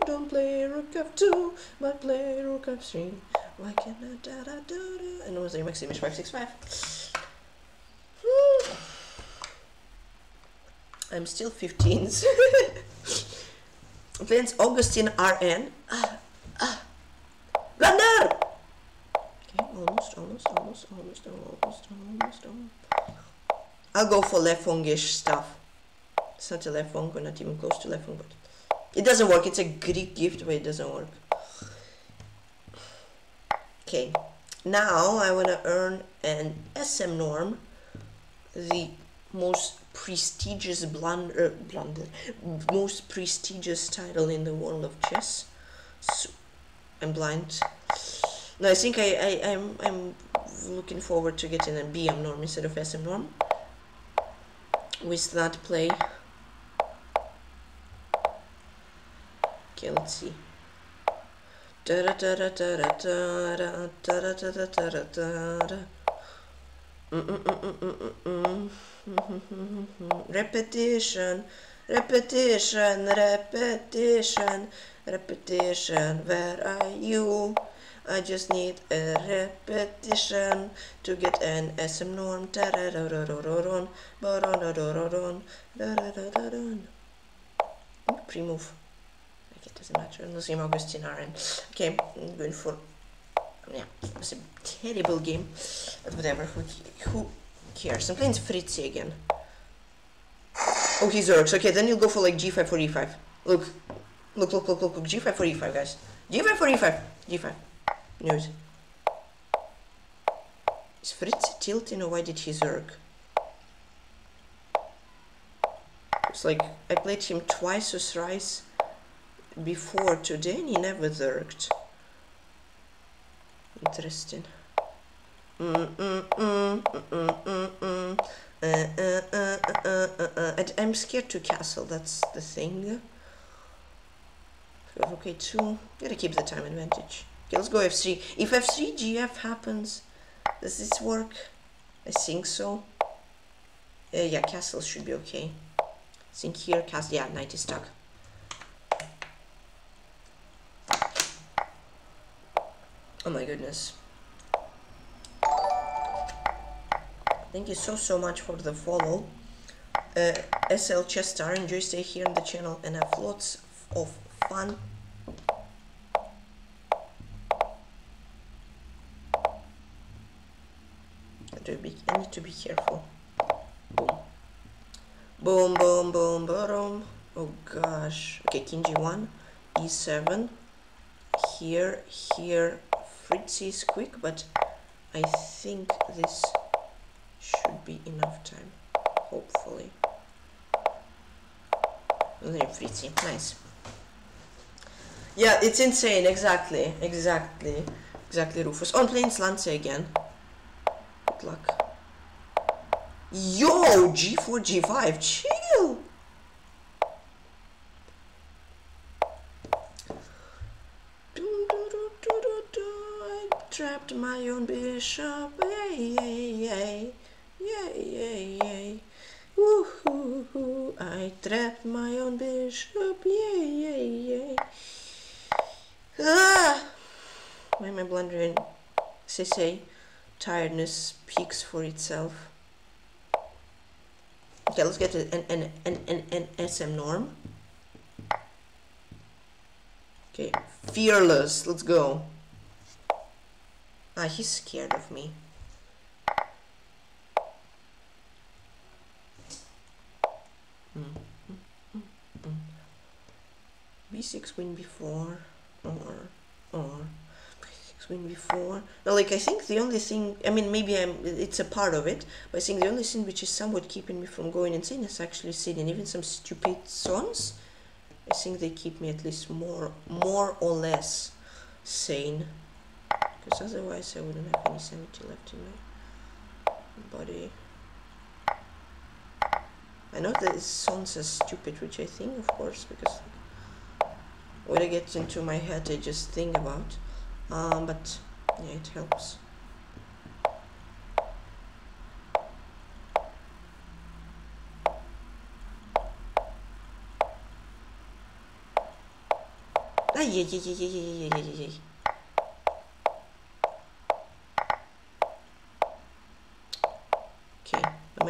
Don't play rook f2, but play rook f3. Why can't I da da da da? And was the max 565. I'm still 15s. Playing Augustine RN. Ah, ah. Blunder! Okay, almost, almost, almost, almost, almost, almost, almost. I'll go for Lefongish stuff. It's not a Lefong, we're not even close to Lefong, but it doesn't work. It's a Greek gift, but it doesn't work. Okay, now I want to earn an SM norm, the most prestigious blunder, uh, blunder, most prestigious title in the world of chess. So, I'm blind. No, I think I, I, I'm, I'm looking forward to getting a BM norm instead of SM norm. With that play. Okay, let's see. Repetition, repetition, repetition, repetition. Where are you? I just need a repetition to get an SM norm. Pre-move. Okay, doesn't matter. No same Augustine Aren. Okay, I'm going for yeah, it was a terrible game, but whatever. Who, who cares? I'm playing Fritzi again. Oh, he zerks. Okay, then you'll go for like G5 for E5. Look, look, look, look, look, look. G5 for E5, guys. G5 for E5. G5. News. Is Fritz tilting or why did he zerk? It's like I played him twice or thrice before today and he never zerked. Interesting. I'm scared to castle, that's the thing. Okay, two. Gotta keep the time advantage. Okay, let's go f3. If f3 gf happens, does this work? I think so. Uh, yeah, castle should be okay. I think here, castle. Yeah, knight is stuck. Oh my goodness. Thank you so so much for the follow. Uh, SL Chester, enjoy stay here on the channel and have lots of fun. I, need to be careful. Boom. Boom, boom, boom, boom. Oh gosh. Okay, King G1, E7. Here, here, Is quick, but I think this should be enough time. Hopefully. Fritzy, nice. Yeah, it's insane, exactly, exactly, exactly, Rufus. On planes, Lance again. Good luck. Yo, G4, G5, chill! I trapped my own bishop, yay, yay, yay, yay, yay, yay. Woohoo, I trapped my own bishop, yay, yay, yay. Ah! Why am I blundering? Say, tiredness speaks for itself. Okay, let's get an, an, an, an, an SM norm. Okay, fearless, let's go. Ah, he's scared of me. Mm, mm, mm, B6 win before, or, or, B6 Screen before. No, like I think the only thing, I mean, maybe I'm, it's a part of it, but I think the only thing which is somewhat keeping me from going insane is actually singing even some stupid songs. I think they keep me at least more, more or less sane. Because otherwise I wouldn't have any sanity left in my body. I know that it sounds as stupid, which I think, of course, because when I get into my head, I just think about um, but yeah it helps Ah, yeah, yeah, yeah, yeah, yeah, yeah, yeah, yeah.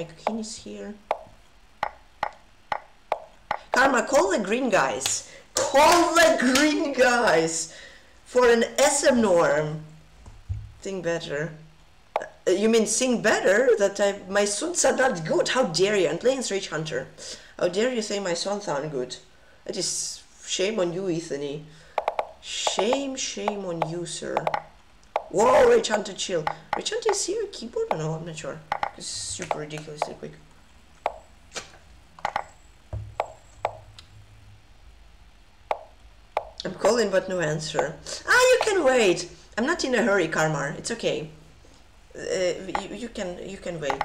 Queen is here. Karma, call the green guys. Call the green guys for an SM norm. Think better. Uh, you mean sing better? That I, my songs are not good. How dare you? I'm playing Rage Hunter. How dare you say my songs aren't good? It is shame on you, Ethany. Shame, shame on you, sir. Whoa, Rage Hunter, chill. Rage Hunter is here keyboard? No, I'm not sure. It's super ridiculously quick. I'm calling but no answer. Ah, you can wait. I'm not in a hurry, Karmar. It's okay. Uh, you, you can you can wait.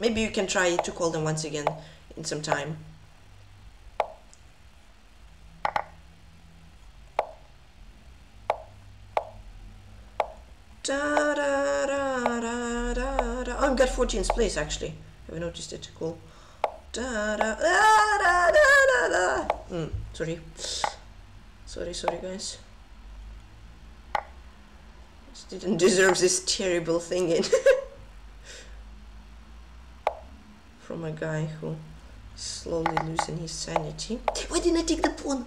Maybe you can try to call them once again in some time. Da, da, da, da, da, da. Oh, I've got 14th place actually. Have you noticed it? Cool. Da, da, da, da, da, da. Mm, sorry. Sorry, sorry guys. Just didn't deserve this terrible thing in. From a guy who is slowly losing his sanity. Why didn't I take the pawn?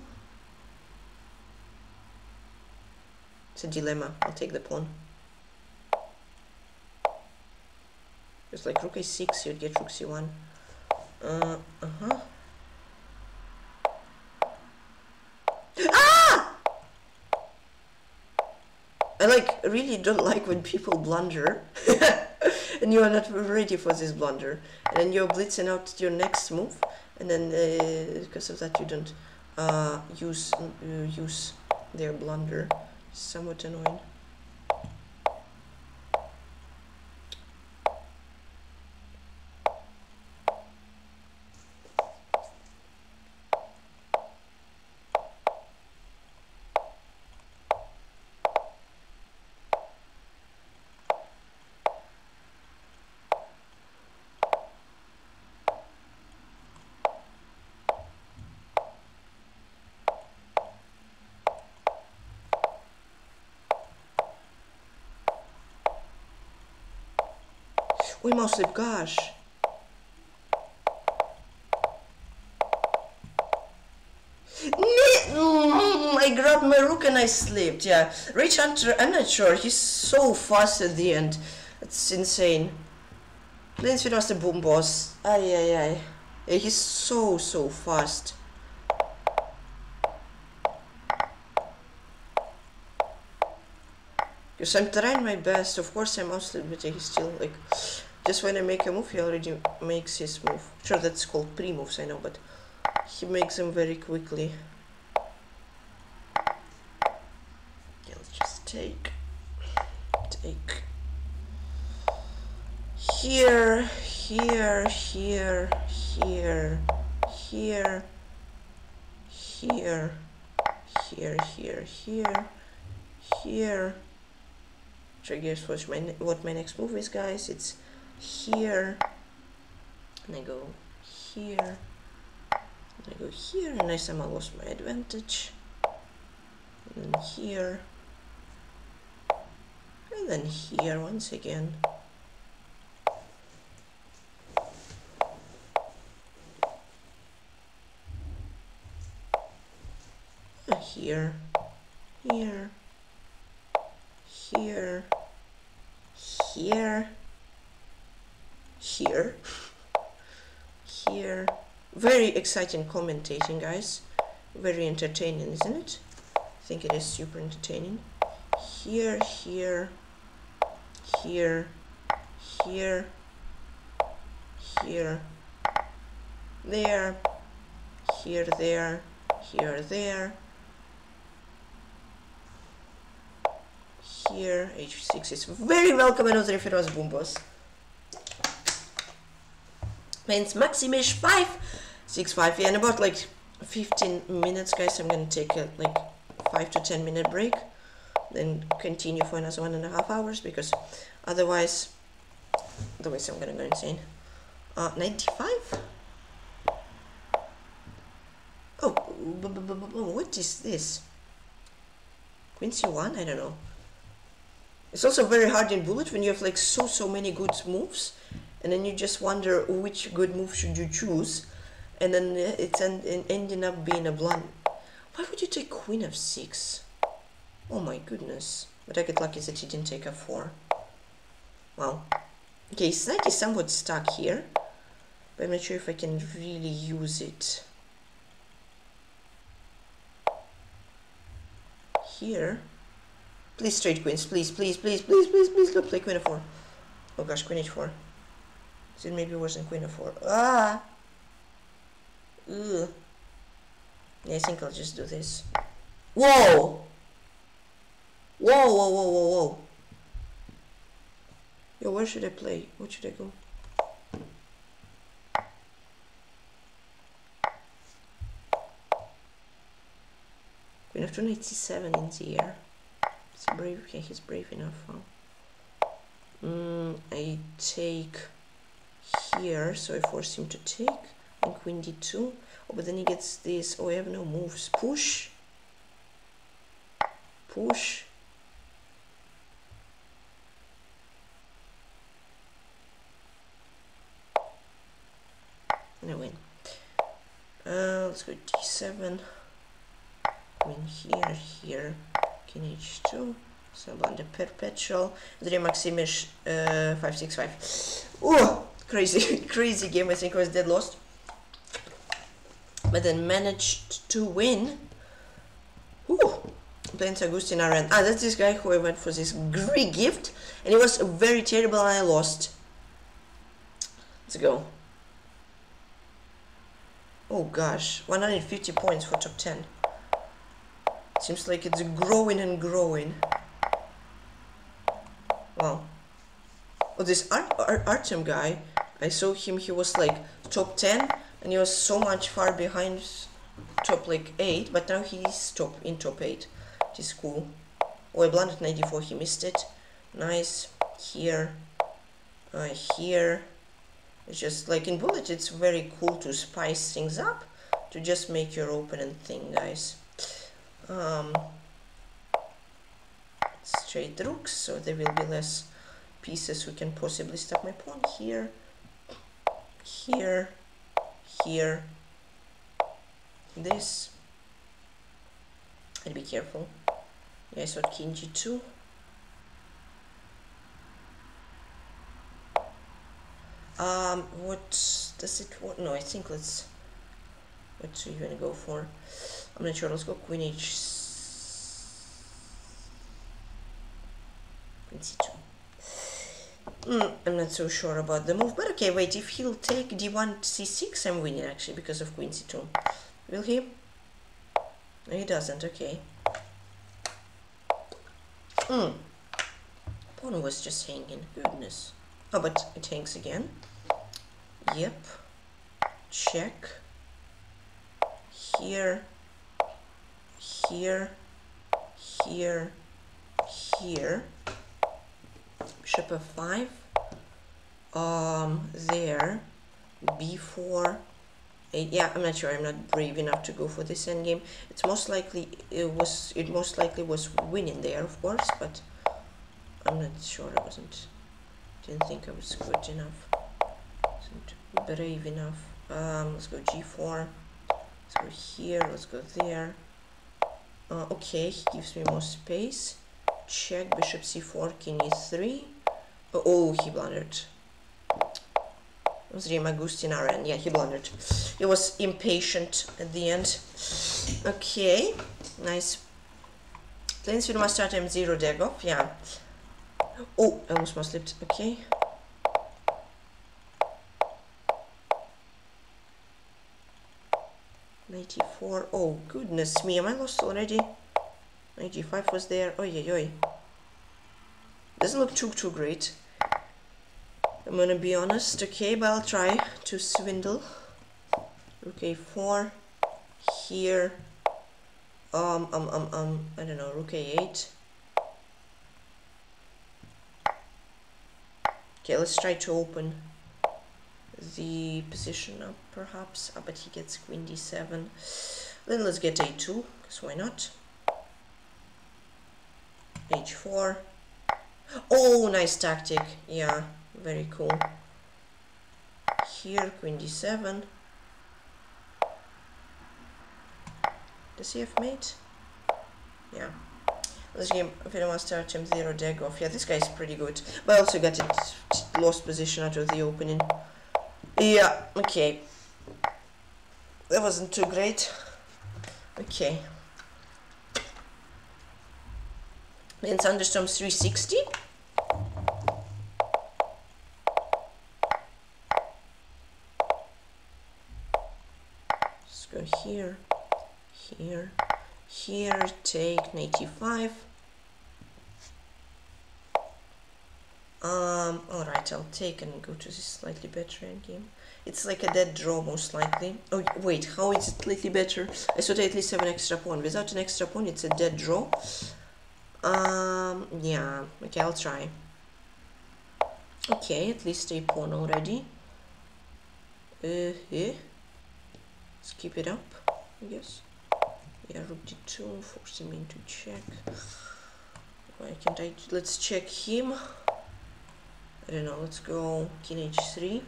It's a dilemma. I'll take the pawn. It's like rook a6, you'd get rook c1. Uh, uh-huh. I like really don't like when people blunder. And you are not ready for this blunder. And then you're blitzing out your next move. And then uh, because of that you don't uh, use uh, use their blunder. Somewhat annoying We must have gosh. Mm, I grabbed my rook and I slipped, yeah. Rage Hunter, I'm not sure, he's so fast at the end. It's insane. Planesfield was the boom boss. Ay, ay, ay. Yeah, he's so, so fast. Because I'm trying my best. Of course, I'm mostly, but he's still like just when I make a move, he already makes his move. Sure, that's called pre-moves, I know, but he makes them very quickly. Okay, let's just take, take here, here, here, here, here, here, here, here, here, here. Try guess what my what my next move is, guys. It's here and I go here and I go here and I somehow lost my advantage. And then here and then here once again. Here here here here here. Here. Very exciting commentating guys. Very entertaining isn't it? I think it is super entertaining. Here, here, here, here, here, there, here, there, here, there, here, h6 is very welcome. And other Feroz Bumbos. Means Maximish 5, 6, 5, yeah, in about like 15 minutes guys I'm gonna take a like 5 to 10 minute break then continue for another one and a half hours because otherwise otherwise I'm gonna go insane. Uh, 95 oh what is this? Queen c1 I don't know. It's also very hard in bullet when you have like so so many good moves and then you just wonder which good move should you choose and then it's en ending up being a blunt why would you take queen of 6 Oh my goodness. But I get lucky that he didn't take a 4. Well, okay, his knight is somewhat stuck here. But I'm not sure if I can really use it. Here. Please straight queens, please, please, please, please, please, please, don't play queen of 4. Oh gosh, queen h4. So it maybe wasn't queen of 4. Ah! Ugh. Yeah, I think I'll just do this. Whoa! Whoa, whoa, whoa, whoa, whoa. Yo, where should I play? Where should I go? Queen of 287 in the air. Is he brave? Okay, he's brave enough. Huh? Mm, I take here, so I force him to take. And queen d2. Oh, but then he gets this. Oh, I have no moves. Push. Push. and I win. Uh, let's go d7. Win here, here, king h2. So on the perpetual. Andrei Maximish uh, 565. Oh, crazy, crazy game. I think I was dead lost. But then managed to win. Ooh, playing Agustin Aran. Ah, that's this guy who I went for this Greek gift. And it was very terrible and I lost. Let's go. Oh gosh, 150 points for top 10. Seems like it's growing and growing. Wow. Oh, this Art Ar Artem guy, I saw him, he was like top 10 and he was so much far behind top like 8, but now he's top in top 8. It is cool. Oh, I blundered 94, he missed it. Nice. Here. Uh, here. It's just like in Bullet, it's very cool to spice things up, to just make your opening thing, guys. Um, straight rooks, so there will be less pieces who can possibly stop my pawn here, here, here, this. I'd be careful. Yeah, I saw king g2. Um, what does it want? No, I think let's. What are you gonna go for? I'm not sure. Let's go Queen H. Queen C2. Mm, I'm not so sure about the move, but okay, wait. If he'll take D1 C6, I'm winning actually because of Queen C2. Will he? No, he doesn't. Okay. Hmm. Pawn was just hanging. Goodness. Oh, but it hangs again. Yep. Check. Here. Here. Here. Here. Bishop f5. Um, there. b4. Yeah, I'm not sure. I'm not brave enough to go for this endgame. It's most likely it was. It most likely was winning there, of course, but I'm not sure. I wasn't didn't think I was good enough. Wasn't brave enough. Um, let's go G4. Let's go here. Let's go there. Uh, okay, he gives me more space. Check bishop c4, king e3. Oh, he blundered. Riem Agustin Aran. Yeah, he blundered. He was impatient at the end. Okay, nice. We must start m0 Degov, yeah. Oh, I almost must slipped, okay. Ninety-four. Oh goodness me, am I lost already? Ninety-five was there. Oh yeah, oi. Doesn't look too too great. I'm gonna be honest, okay, but I'll try to swindle. Okay, four here. Um, um, um, um, I don't know, rook a8. Okay, let's try to open the position up, perhaps. Ah, but he gets queen d7. Then let's get a2, because why not? H4. Oh, nice tactic. Yeah, very cool. Here, queen d7. Does he have mate? Yeah. This game, anyone starts him zero Degov. Yeah, this guy's pretty good. But I also got it lost position out of the opening. Yeah, okay. That wasn't too great. Okay. Then Thunderstorms 360. Let's go here, here, here, take 85. Um, alright, I'll take and go to this slightly better endgame. It's like a dead draw, most likely. Oh, wait, how is it slightly better? I thought I at least have an extra pawn. Without an extra pawn, it's a dead draw. Um, yeah, okay, I'll try. Okay, at least a pawn already. Uh, yeah. Let's keep it up, I guess. Yeah, rook d2, forcing me to check. Why can't I? Let's check him. I don't know, let's go king h3.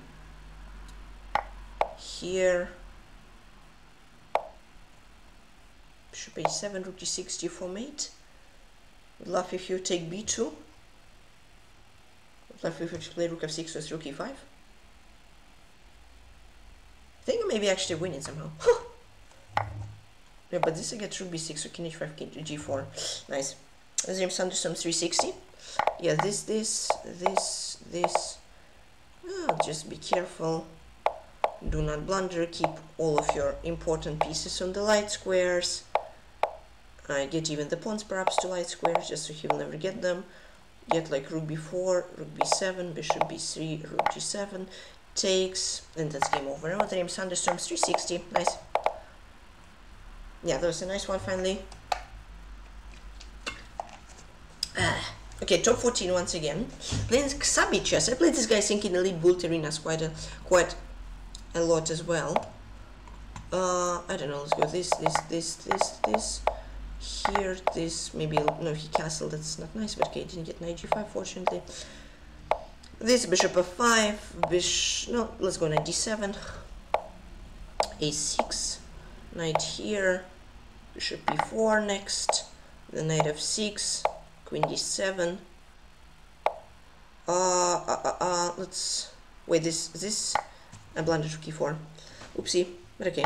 Here. Bishop h7, rook d6, d4 mate. Would love if you take b2. Would love if you play rook f6 with rook e5. I think I may be actually winning somehow. yeah, but this get rook b6, so king h5, king g4. Nice. Zim Sanderson 360. Yeah, this, this, this, this. Oh, just be careful. Do not blunder. Keep all of your important pieces on the light squares. I get even the pawns perhaps to light squares, just so he will never get them. Get like rook b4, rook b7, bishop b3, rook g7, takes, and that's game over. Now Dream Thunderstorms 360. Nice. Yeah, that was a nice one finally. Ah. Okay, top 14 once again. Playing Xabi chess. I played this guy I think in Elite Bullet Arenas quite a quite a lot as well. Uh, I don't know. Let's go this, this, this, this, this. Here, this. Maybe no. He castle. That's not nice. But okay, didn't get knight g5 fortunately. This bishop f5. Bishop. No, let's go knight d7. a6. Knight here. Bishop b4 next. The knight f6 queen d7 uh, uh, uh, uh, let's wait this this I blundered rook e4 oopsie but okay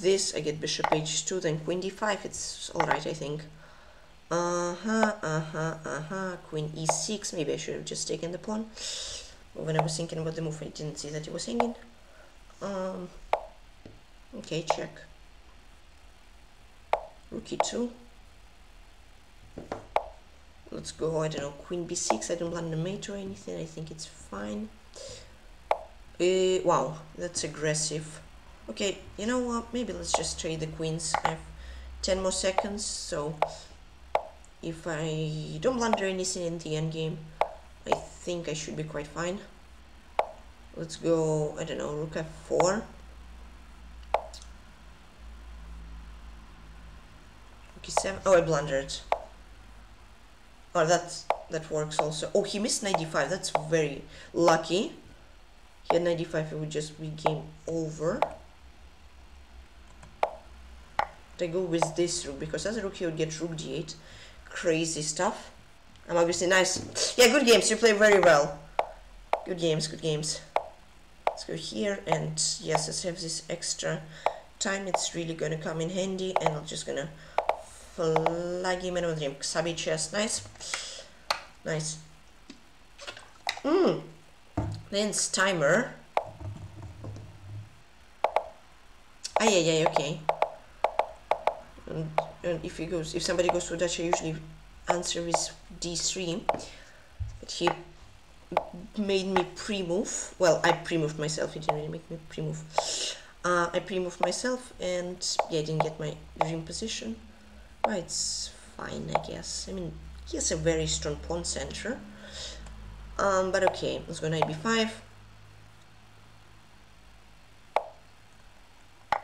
this I get bishop h2 then queen d5 it's alright I think. Uh-huh uh-huh uh-huh queen e6 maybe I should have just taken the pawn. When I was thinking about the move I didn't see that it was hanging. Um okay check. Rook e2 let's go I don't know queen b6 I don't want the mate or anything I think it's fine. Uh, wow that's aggressive okay you know what maybe let's just trade the queens I have 10 more seconds so if I don't blunder anything in the end game I think I should be quite fine let's go I don't know rook f4 rook e7 oh I blundered Oh, that that works also. Oh, he missed 95. That's very lucky. He had 95. It would just be game over. I go with this rook because as a rook he would get rook d8. Crazy stuff. I'm obviously nice. Yeah, good games. You play very well. Good games, good games. Let's go here and yes, let's have this extra time. It's really gonna come in handy and I'm just gonna flag him and him. Sabi chest, nice. Nice. Mmm. Then timer. Ah, yeah, yeah, okay. And, and if he goes, if somebody goes to Dutch, I usually answer is d3. But he made me pre-move. Well, I pre-moved myself. He didn't really make me pre-move. Uh, I pre-moved myself, and yeah, I didn't get my dream position. But it's fine, I guess. I mean, he has a very strong pawn center. Um, but okay, let's go knight b5.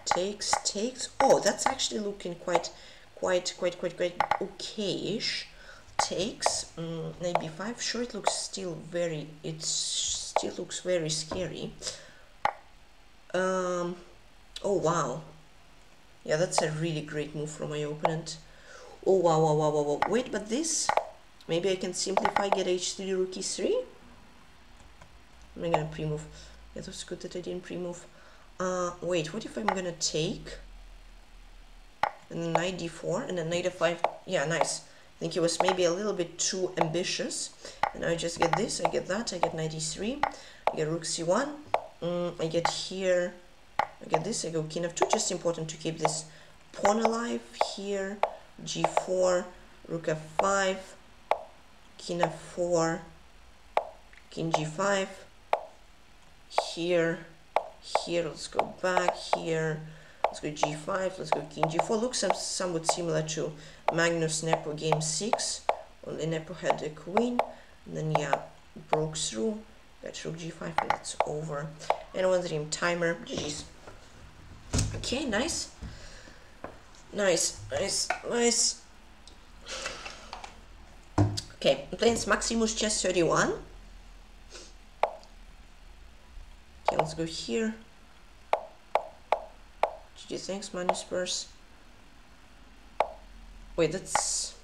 Takes, takes. Oh, that's actually looking quite, quite, quite, quite, quite okayish. Takes, um, knight b5. Sure, it looks still very, it still looks very scary. Um, oh wow. Yeah, that's a really great move from my opponent. Oh wow, wow, wow, wow, wow. Wait, but this Maybe I can simplify, get h3, rook e3. I'm gonna pre-move. Yeah, that's good that I didn't pre-move. Uh, wait, what if I'm gonna take and then knight d4 and then knight f5? Yeah, nice. I think he was maybe a little bit too ambitious. And I just get this, I get that, I get knight e3, I get rook c1, mm, I get here, I get this, I go king f2, just important to keep this pawn alive here, g4, rook f5, king f4 king g5 here here let's go back here let's go g5 let's go king g4 looks somewhat similar to magnus nepo game 6 only nepo had the queen and then yeah broke through got rook g5 and it's over. And one dream timer GG's okay nice. Nice nice nice. Okay, planes Maximus chess 31. Okay, let's go here. GG, thanks, money spurs. Wait, that's...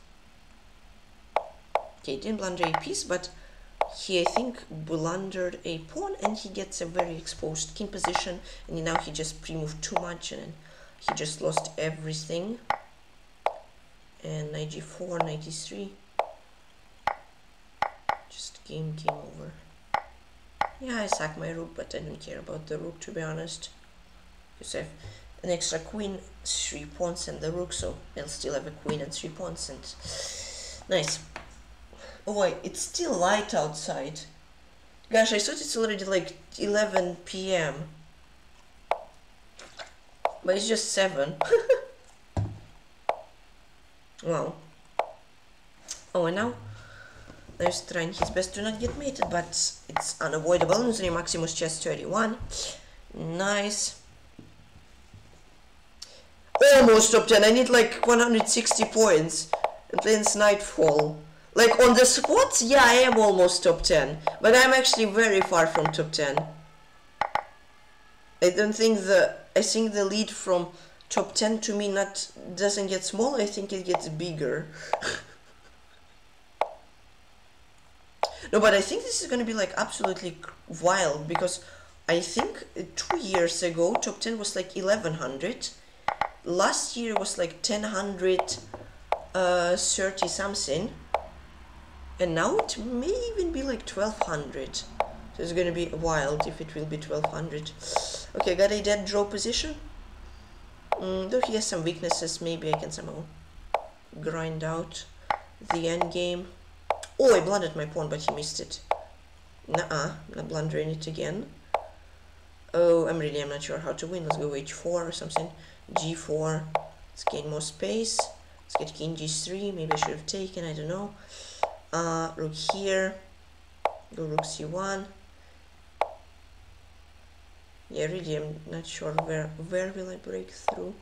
Okay, didn't blunder a piece, but he, I think, blundered a pawn and he gets a very exposed king position and now he just pre-moved too much and he just lost everything. And knight g4, knight e3 just game game over. Yeah, I sack my rook, but I don't care about the rook to be honest. Because I have an extra queen, three pawns and the rook, so I'll still have a queen and three pawns and nice. Oh wait, it's still light outside. Gosh, I thought it's already like 11 p.m. But it's just 7. wow. Oh, and now there's trying his best to not get mated, but it's unavoidable. Nuzri Maximus chess 31. Nice. Almost top 10. I need like 160 points. And then Nightfall. Like on the squads, yeah, I am almost top 10. But I'm actually very far from top 10. I don't think the... I think the lead from top 10 to me not doesn't get smaller, I think it gets bigger. No, but I think this is going to be like absolutely wild because I think two years ago top 10 was like 1100. Last year was like 1030 uh, something. And now it may even be like 1200. So it's going to be wild if it will be 1200. Okay, got a dead draw position. Mm, though he has some weaknesses, maybe I can somehow grind out the end game. Oh, I blundered my pawn, but he missed it. Nuh-uh, I'm not blundering it again. Oh, I'm really, I'm not sure how to win. Let's go h4 or something. g4. Let's gain more space. Let's get king g3. Maybe I should have taken, I don't know. Uh, rook here. Go rook c1. Yeah, really, I'm not sure where where will I break through.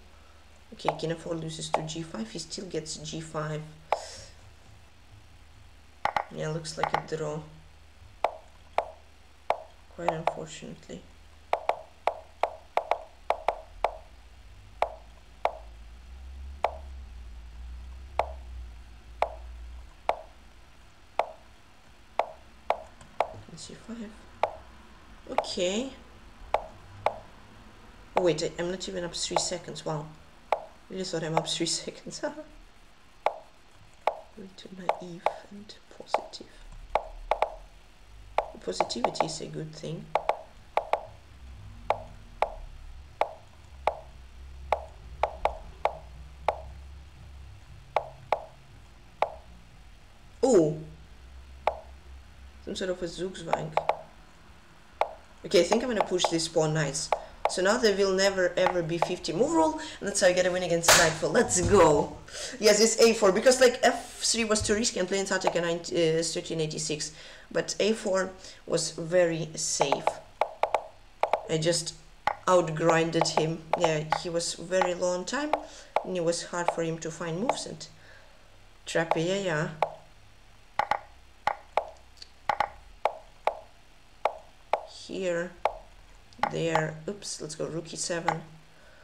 Okay, king f4 loses to g5. He still gets g5. Yeah, looks like a draw. Quite unfortunately. c5. Okay. Oh wait, I'm not even up three seconds. Wow. I really thought I'm up three seconds. Way too naive and positive. Positivity is a good thing. Oh! Some sort of a Zugzwang. Okay, I think I'm gonna push these pawn knights. So now there will never ever be 50 move roll, and that's how I get a win against Nightfall. Let's go! Yes, it's a4, because like f3 was too risky and playing in uh, 1386, but a4 was very safe. I just outgrinded him. Yeah, he was very on time, and it was hard for him to find moves and yeah, yeah. Here there. Oops, let's go rook e7.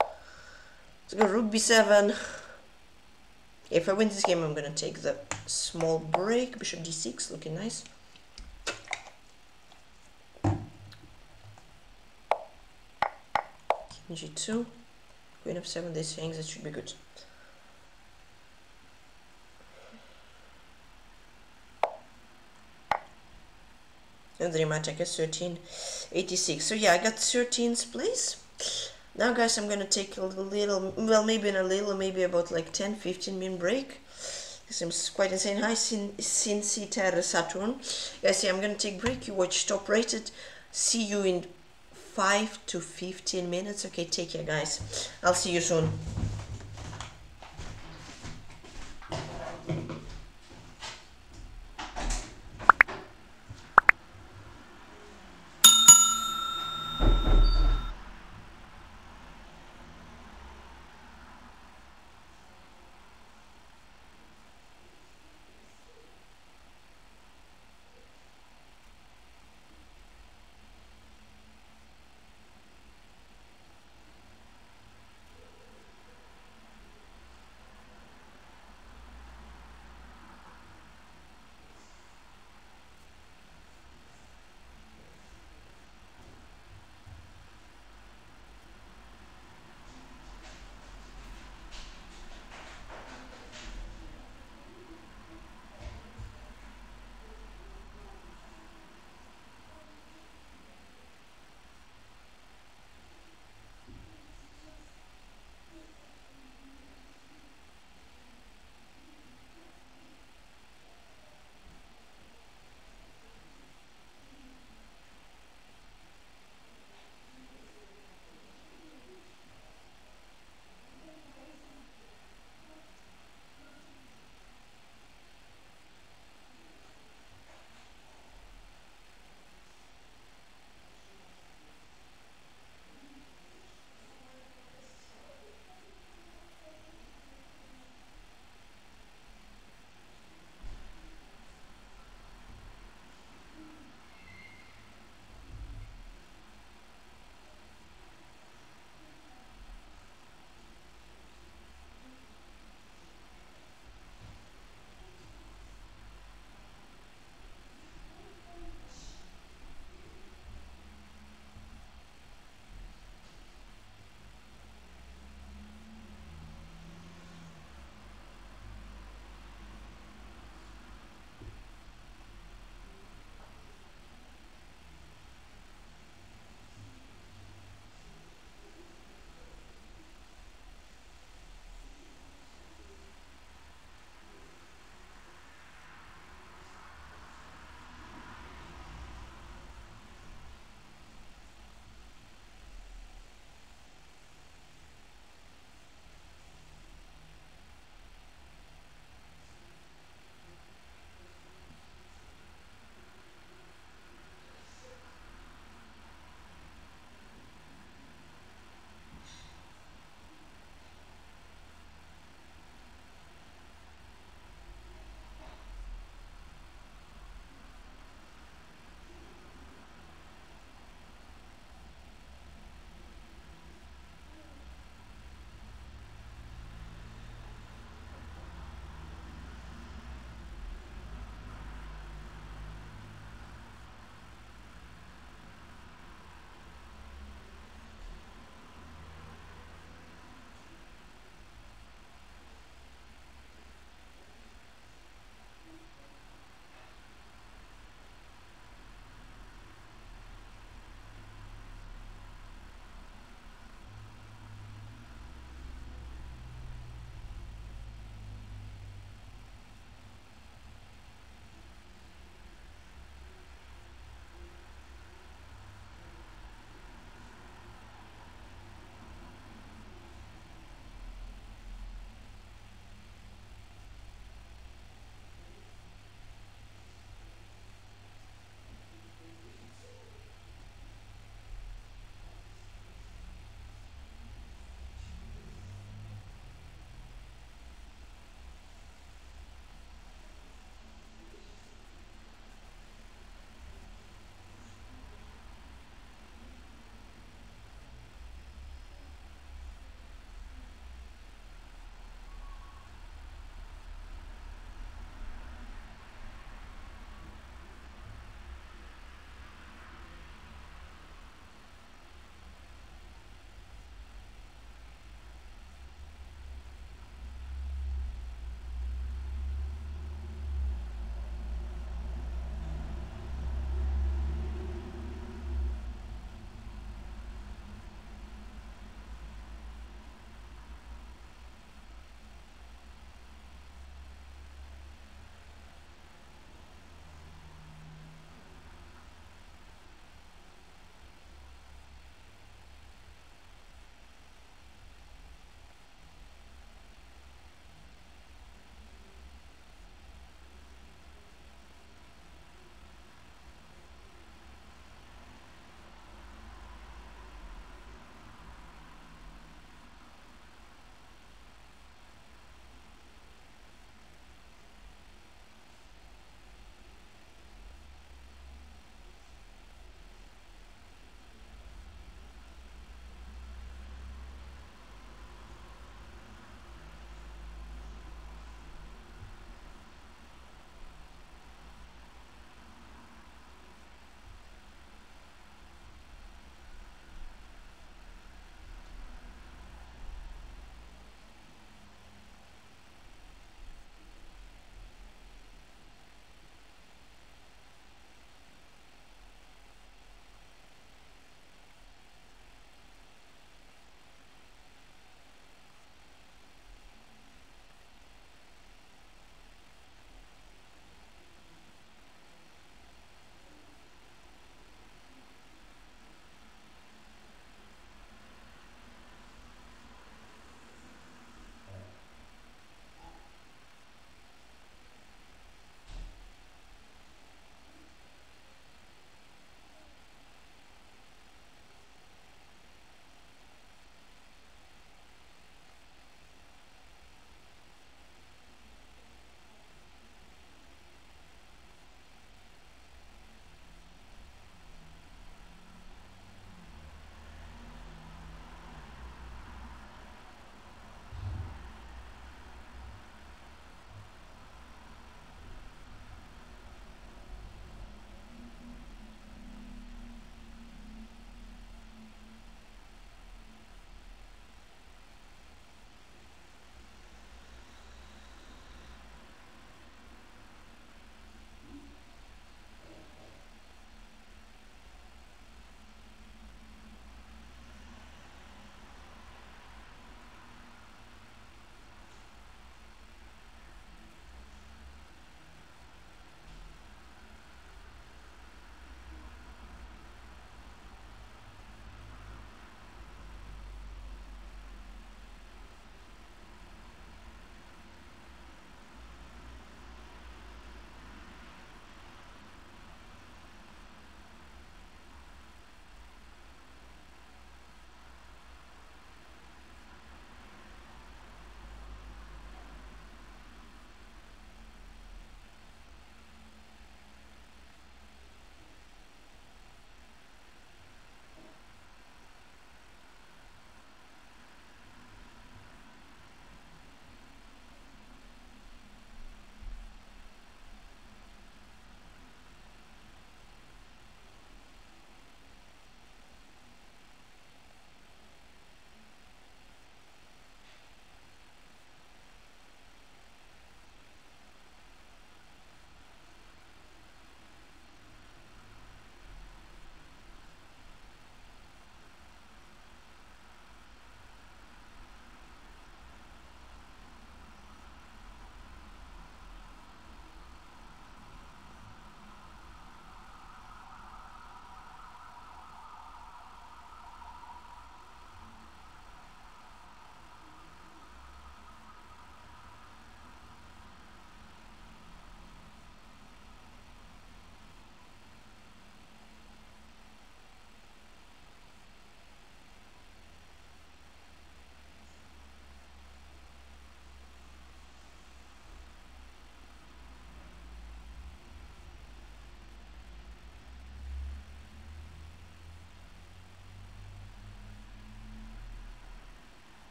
Let's go rook b7. If I win this game, I'm gonna take the small break. Bishop d6, looking nice. King g2. Queen of 7, these things, it should be good. and the rematch I guess 1386 so yeah I got 13th place now guys I'm gonna take a little well maybe in a little maybe about like 10 15 minute break. This is quite insane. Hi Sin Sin Terra Saturn. Guys yeah I'm gonna take break. You watch top rated. See you in 5 to 15 minutes. Okay take care guys. I'll see you soon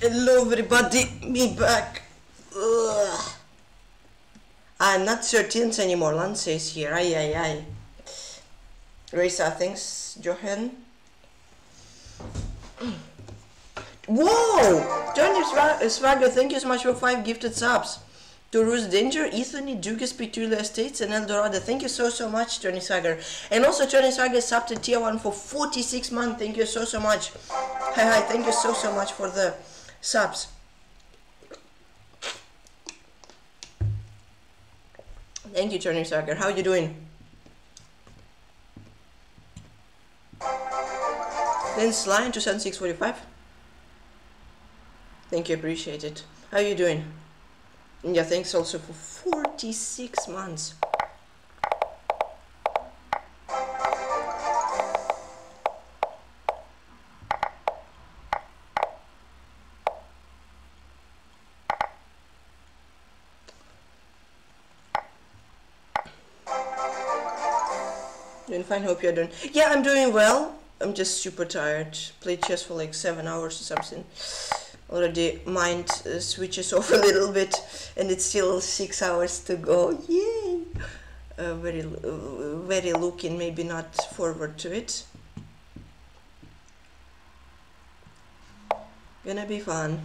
Hello everybody, me back. Ugh. I'm not 13th anymore, Lance is here. Aye, aye, aye. Risa, thanks, Johan. Whoa! Johnny uh, Swagger, thank you so much for five gifted subs. To Ruse Danger, Ethany, Dugas, Petulia Estates, and Eldorado. Thank you so, so much, Johnny Swagger. And also, Johnny Swagger subbed to tier 1 for 46 months. Thank you so, so much. Hi, hi, thank you so, so much for the subs. Thank you, Johnny Swagger. How you doing? Then Slime to 645. Thank you, appreciate it. How you doing? Yeah, thanks also for 46 months. Fine, hope you're doing. Yeah, I'm doing well. I'm just super tired. Played chess for like seven hours or something already mind uh, switches off a little bit and it's still six hours to go yay uh, very uh, very looking maybe not forward to it gonna be fun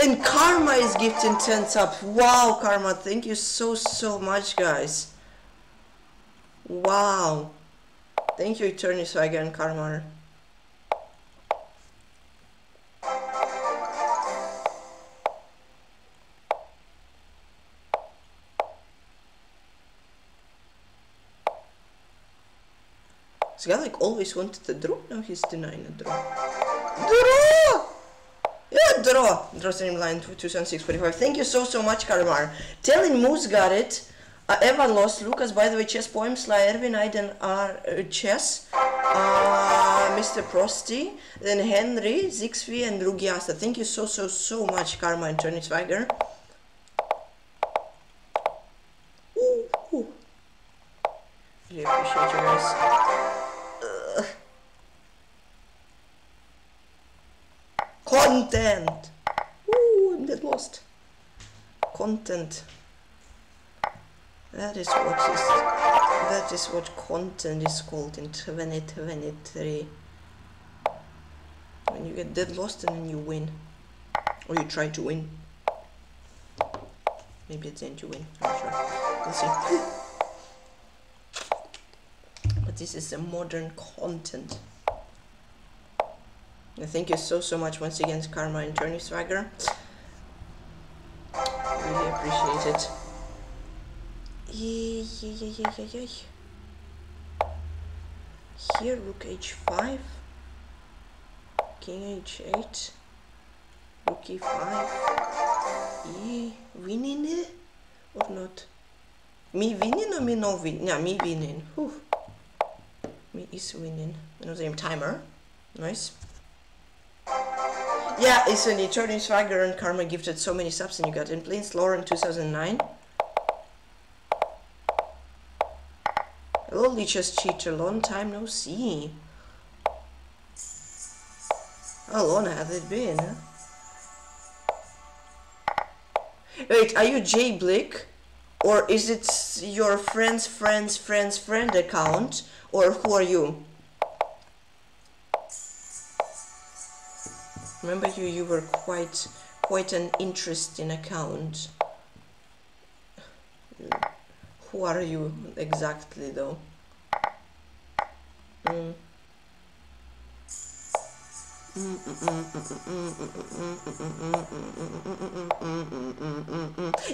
And Karma is gifting 10 up. Wow, Karma, thank you so, so much, guys. Wow. Thank you, Eternity Swagger and Karma. This guy like always wanted to draw, now he's denying a draw. Draw! Draw. Draw streamline 200645. Thank you so, so much, Karmar. Telling Moose got it. Uh, Evan lost. Lucas, by the way, chess poems. Sly Erwin, Aiden are uh, chess. Uh, Mr. Prosty. Then Henry, Zixvi, and Rugiasta. Thank you so, so, so much, Karma and Tony Swagger. Really appreciate you guys. Content! Ooh, I'm dead lost. Content. That is what is that is what content is called in 2023. When you get dead lost and then you win. Or you try to win. Maybe it's the end you win. I'm not sure. We'll see. but this is the modern content. Thank you so, so much once again, Karma and Tony Swagger. Really appreciate it. Yeah, yeah, yeah, yeah, yeah. Here, rook h5. King h8. Rook e5. Yeah, winning it? Or not? Me winning or me not winning? Yeah, me winning. Whew. Me is winning. Another timer. Nice. Yeah, it's an Eternity Swagger and Karma gifted so many subs and you got in Plains Lore in 2009. Hello, Lichess Cheater, long time no see. How long has it been? Wait, are you Jay Blick? Or is it your friend's friend's friend's friend account? Or who are you? Remember you, you were quite, quite an interesting account. Who are you exactly though? Mm.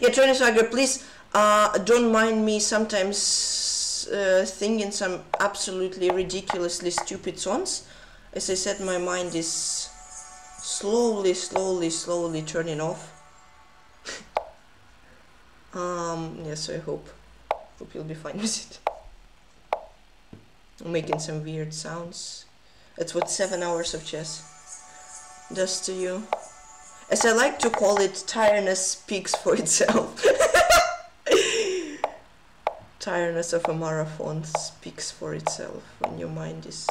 Yeah, Tony Swagger, please uh, don't mind me sometimes uh, singing some absolutely ridiculously stupid songs. As I said, my mind is slowly, slowly, slowly turning off. um, yes, I hope. Hope you'll be fine with it. I'm making some weird sounds. That's what seven hours of chess does to you. As I like to call it, tiredness speaks for itself. tiredness of a marathon speaks for itself when your mind is.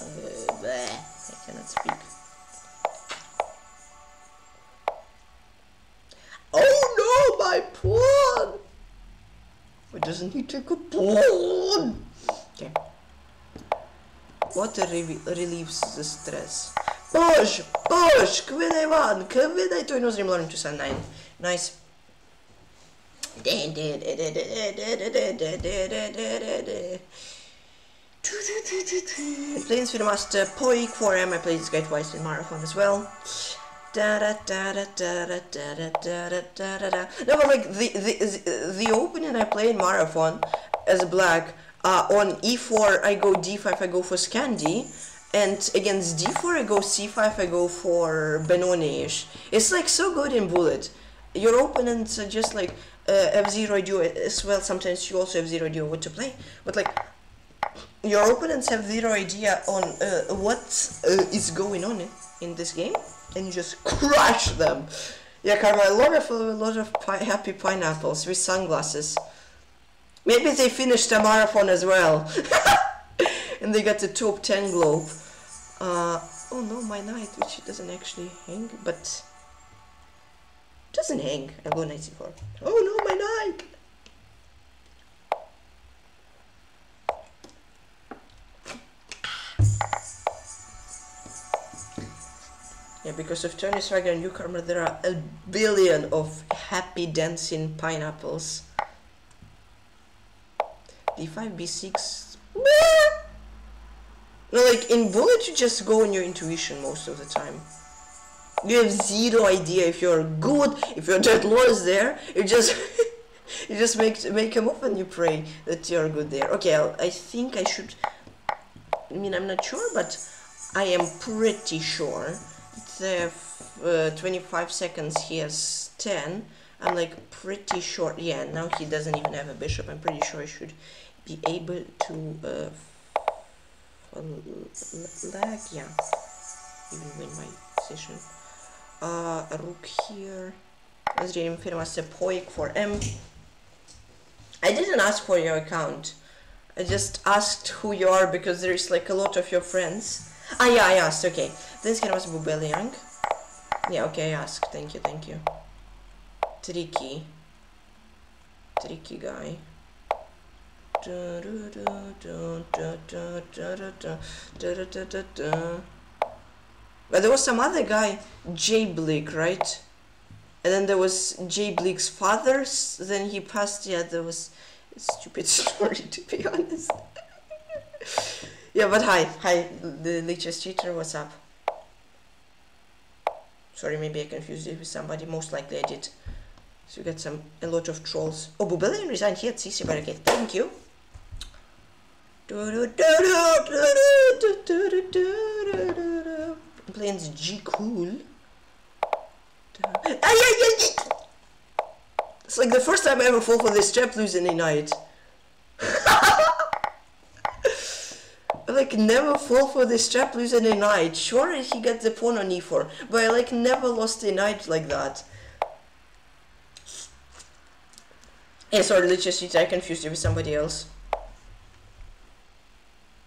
Uh, cannot speak. Oh no, my pawn! It doesn't he take a pawn? Okay. Water re relieves the stress. Push! Push! Kvinai van! Kvinai to nos learning to send nine. Nice. Planes Master Poik 4M. I played this guy twice in Marathon as well. Da da da da da da da da da da da. No, but like the the the opening I play in Marathon as black uh, on e4 I go d5 I go for Scandi and against d4 I go c5 I go for Benoni-ish. It's like so good in Bullet. Your opponents are just like uh, have zero idea as well. Sometimes you also have zero idea what to play, but like your opponents have zero idea on uh, what uh, is going on in this game, and you just crush them. Yeah, Karma, a lot of a lot of pi happy pineapples with sunglasses. Maybe they finished a marathon as well, and they got the top ten globe. Uh, oh no, my knight, which doesn't actually hang, but doesn't hang. I go knight c4. Oh no, my knight! Because of Tony Swagger and Newcomer, there are a billion of happy dancing pineapples. D5, B6. No, like in Bullet, you just go on your intuition most of the time. You have zero idea if you're good, if your dead law is there. You just you just make make a move and you pray that you're good there. Okay, I'll, I think I should. I mean, I'm not sure, but I am pretty sure. The uh, 25 seconds, he has 10. I'm like pretty sure. Yeah, now he doesn't even have a bishop. I'm pretty sure I should be able to uh, lag. Yeah, even win my position uh, rook here. Let's read him Poik for M. I didn't ask for your account. I just asked who you are because there's like a lot of your friends. Ah yeah, I asked, okay. This guy was Bubeliang. Yeah, okay, I asked. Thank you, thank you. Tricky. Tricky guy. But there was some other guy, Jay Bleak, right? And then there was Jay Bleak's father. Then he passed. Yeah, there was stupid story to be honest. Yeah, but hi, hi, the latest cheater. What's up? Sorry, maybe I confused you with somebody. Most likely I did. So you got some a lot of trolls. Oh, Bubelian resigned here at CC Barricade. Thank you. Planes G cool. It's like the first time I ever fall for this trap losing a knight. Like never fall for this trap losing a knight. Sure he got the pawn on e4, but I like never lost a knight like that. Yeah, sorry, just I confused you with somebody else.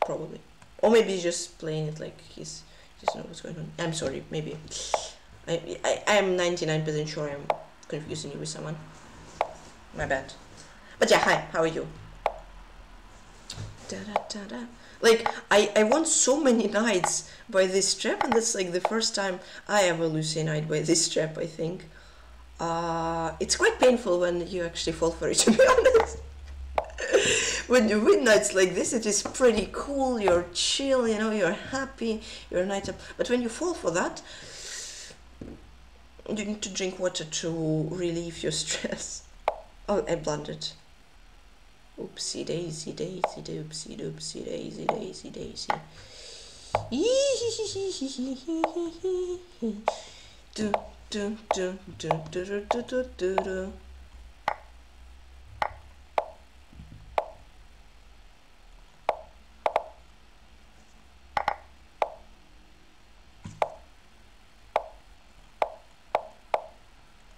Probably. Or maybe he's just playing it like he's just know what's going on. I'm sorry, maybe. I, I, I'm 99% sure I'm confusing you with someone. My bad. But yeah, hi, how are you? Da, da, da, da. Like, I, I won so many nights by this trap, and that's like the first time I ever lose a night by this trap, I think. Uh, it's quite painful when you actually fall for it, to be honest when you win nights like this, it is pretty cool. You're chill, you know, you're happy, you're a night up. But when you fall for that, you need to drink water to relieve your stress. Oh, I blundered. Oopsie daisy, daisy, doopsie, doopsie, daisy, daisy, daisy. Du, du, du, du, du, du, du.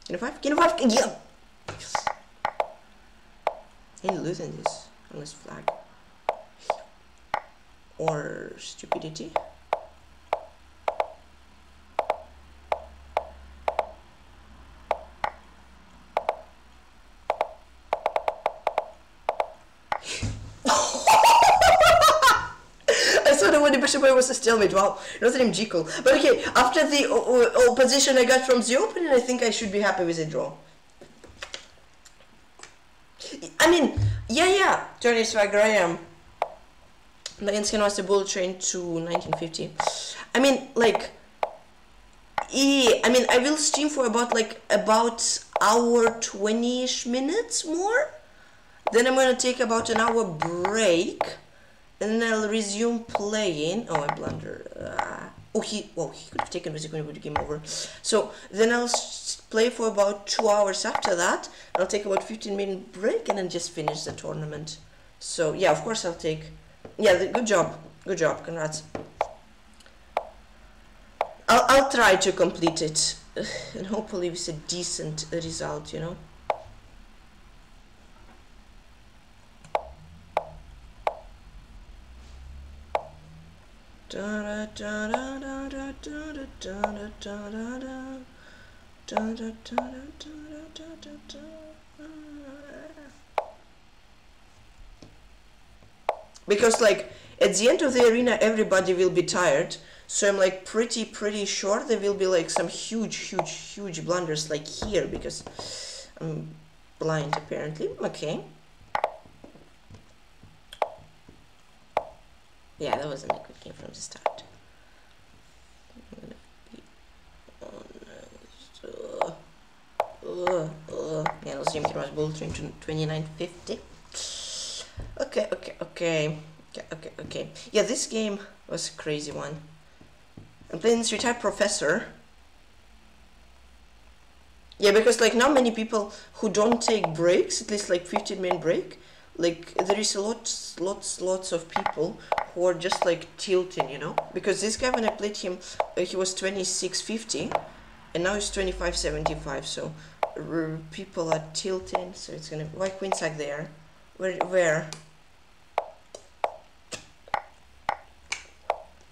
Get a five, get a five. Any losing this this flag. Or stupidity. So the one bishop was a stalemate. Wow, not name Jekyll. But okay, after the opposition I got from the opening, I think I should be happy with a draw. I mean, yeah, yeah, Tony Swagger, I am. Lanskin was the bull train to 1950. I mean, like, I mean, I will stream for about like about hour 20ish minutes more. Then I'm gonna take about an hour break and then I'll resume playing. Oh, I blunder. Uh, oh, he, well, he could have taken when we the game over. So then I'll play for about two hours after that. I'll take about 15 minute break and then just finish the tournament. So yeah, of course I'll take. Yeah, the, good job, good job, congrats. I'll I'll try to complete it, and hopefully with a decent result, you know. Because like at the end of the arena everybody will be tired. So I'm like pretty pretty sure there will be like some huge huge huge blunders like here because I'm blind apparently. Okay. Yeah, that wasn't a game from the start. Yeah, no stream camera's bull train to 2950. Okay, okay, okay. Okay, okay, okay. Yeah, this game was a crazy one. I'm playing this retired professor. Yeah, because like not many people who don't take breaks, at least like 15 minute break, like there is a lot lots lots of people are just like tilting you know? Because this guy when i played him uh, he was 2650 and now he's 2575 so people are tilting so it's gonna why queen sack there? Where where?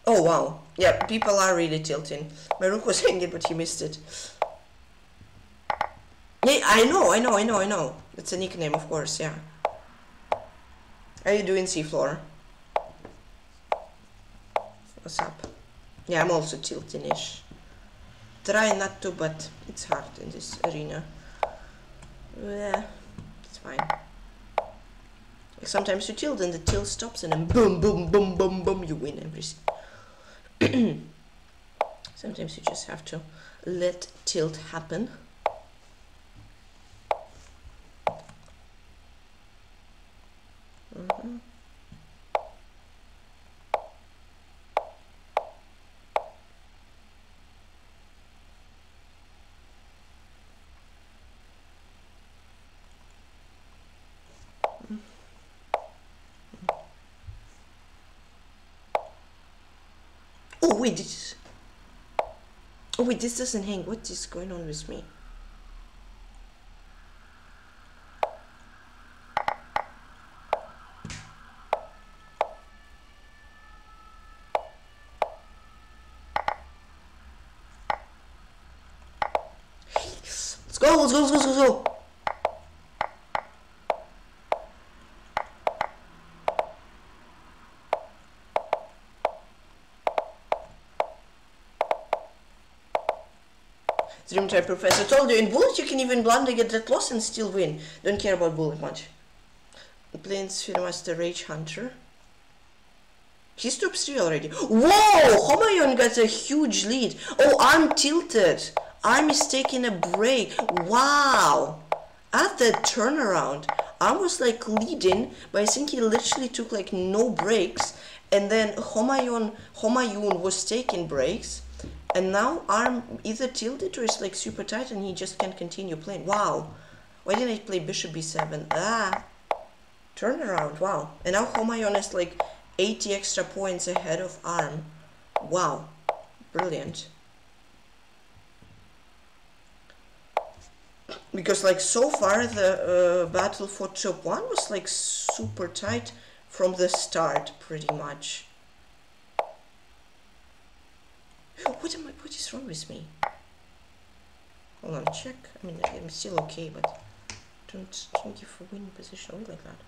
Oh wow. Yeah people are really tilting. My rook was hanging but he missed it. Yeah i know i know i know i know. It's a nickname of course yeah. How you doing, seafloor? Up? Yeah, I'm also tilting-ish. Try not to, but it's hard in this arena. Yeah, it's fine. Like sometimes you tilt and the tilt stops and then boom, boom, boom, boom, boom, you win everything. sometimes you just have to let tilt happen. Mm-hmm. Oh wait, this. Oh wait, this doesn't hang. What is going on with me? let's go, let's go, let's go, let's go. Dreamtime Professor told you in bullet you can even blunder get that loss and still win. Don't care about bullet much. Playing Sphere Rage Hunter. He's top 3 already. Whoa! Homayon got a huge lead. Oh, I'm tilted. I'm taking a break. Wow. At that turnaround, I was like leading, but I think he literally took like no breaks. And then Homayon, Homayun was taking breaks. And now arm either tilted or is like super tight and he just can't continue playing. Wow. Why didn't I play bishop b7? Ah. Turnaround. Wow. And now Homayon is like 80 extra points ahead of arm. Wow. Brilliant. because like so far the uh, battle for top one was like super tight from the start pretty much what am I what is wrong with me? Hold on check. I mean I'm still okay but don't don't give a winning position away like that.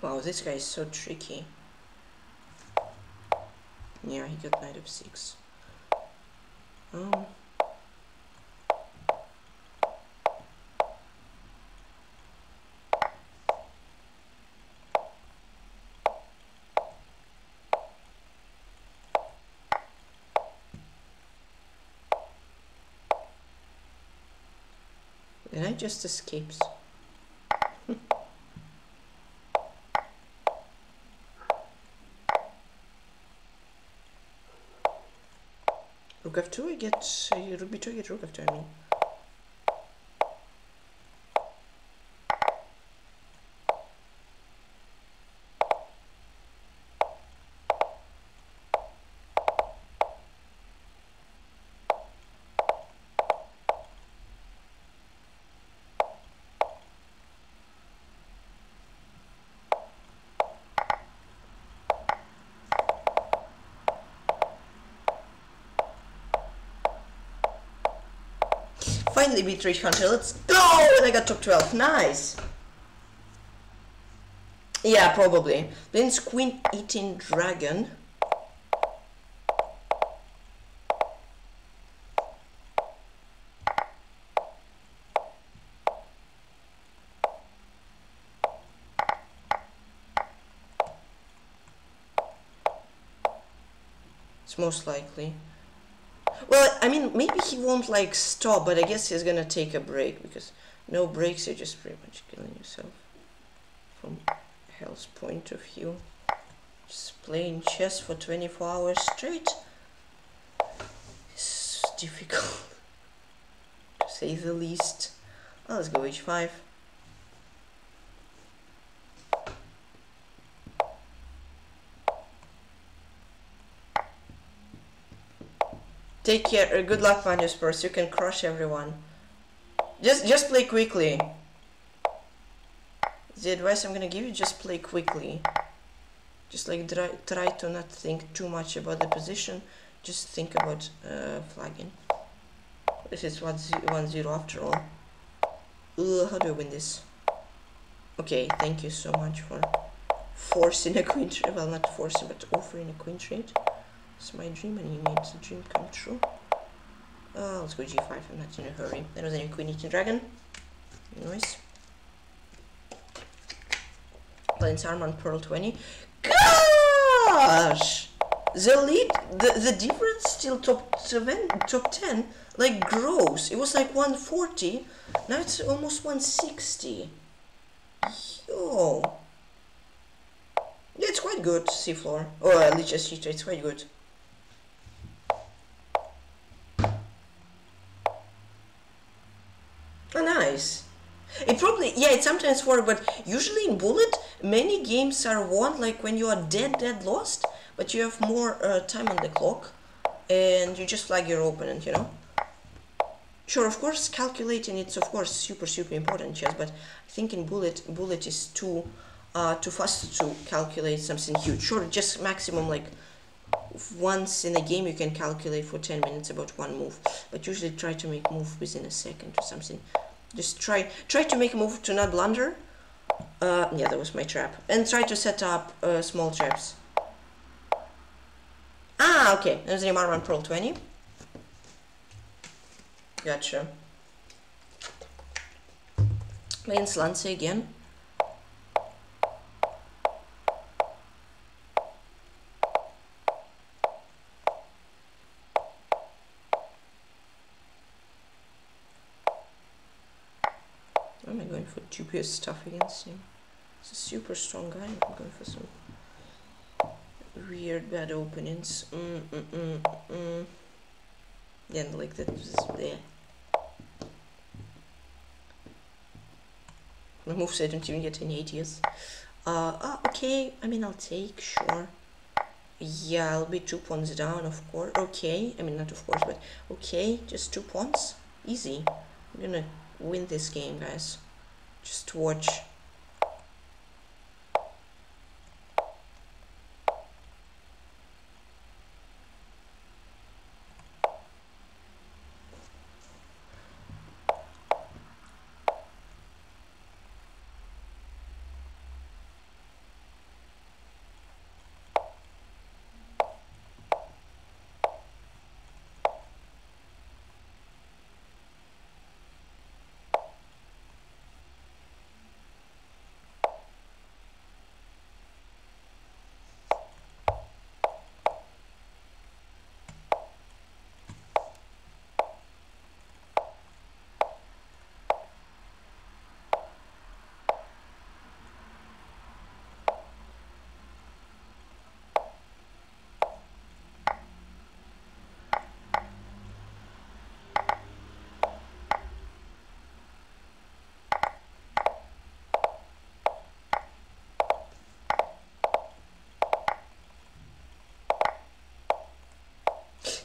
Wow this guy is so tricky. Yeah he got knight of six. Um, and I just escapes. rook f2 I get uh, rook b2 I get rook f2 I mean Finally beat 300. Let's go! And I got top 12. Nice. Yeah, probably. Prince Queen eating dragon. It's most likely. Well, I mean, maybe he won't like stop, but I guess he's gonna take a break because no breaks, you're just pretty much killing yourself from health point of view. Just playing chess for 24 hours straight is difficult to say the least. Well, let's go h5. Take care. Uh, good luck, Spurs. You can crush everyone. Just, just play quickly. The advice I'm gonna give you: just play quickly. Just like try, try to not think too much about the position. Just think about uh, flagging. This is 1-0 after all. Ugh, how do I win this? Okay, thank you so much for forcing a queen trade. Well, not forcing, but offering a queen trade. It's my dream and he made the dream come true. Oh, let's go g5, I'm not in a hurry. That was a queen eating dragon. Nice. Playing Sarman Pearl 20. Gosh! The lead, the, the difference still top seven, top 10, like grows. It was like 140, now it's almost 160. Yo! Yeah, it's quite good, seafloor. Or at least just it's quite good. Oh, nice. It probably, yeah, it sometimes works, but usually in Bullet, many games are won like when you are dead, dead lost, but you have more uh, time on the clock, and you just flag your opponent, you know? Sure, of course, calculating it's of course super, super important chess, but I think in Bullet, Bullet is too, uh, too fast to calculate something huge. Sure, just maximum like once in a game you can calculate for 10 minutes about one move but usually try to make move within a second or something. Just try try to make a move to not blunder. Uh, yeah that was my trap. And try to set up uh, small traps. Ah okay. There's an Marman Pearl 20 gotcha. Playing Lance again dubious stuff against him. He's a super strong guy. I'm going for some weird bad openings. Mm, mm, mm, mm. Yeah, like that was there. My moves I don't even get any ideas. Uh, oh, okay, I mean I'll take, sure. Yeah, I'll be two pawns down, of course. Okay, I mean, not of course, but okay, just two pawns. Easy. I'm gonna win this game, guys. Just watch.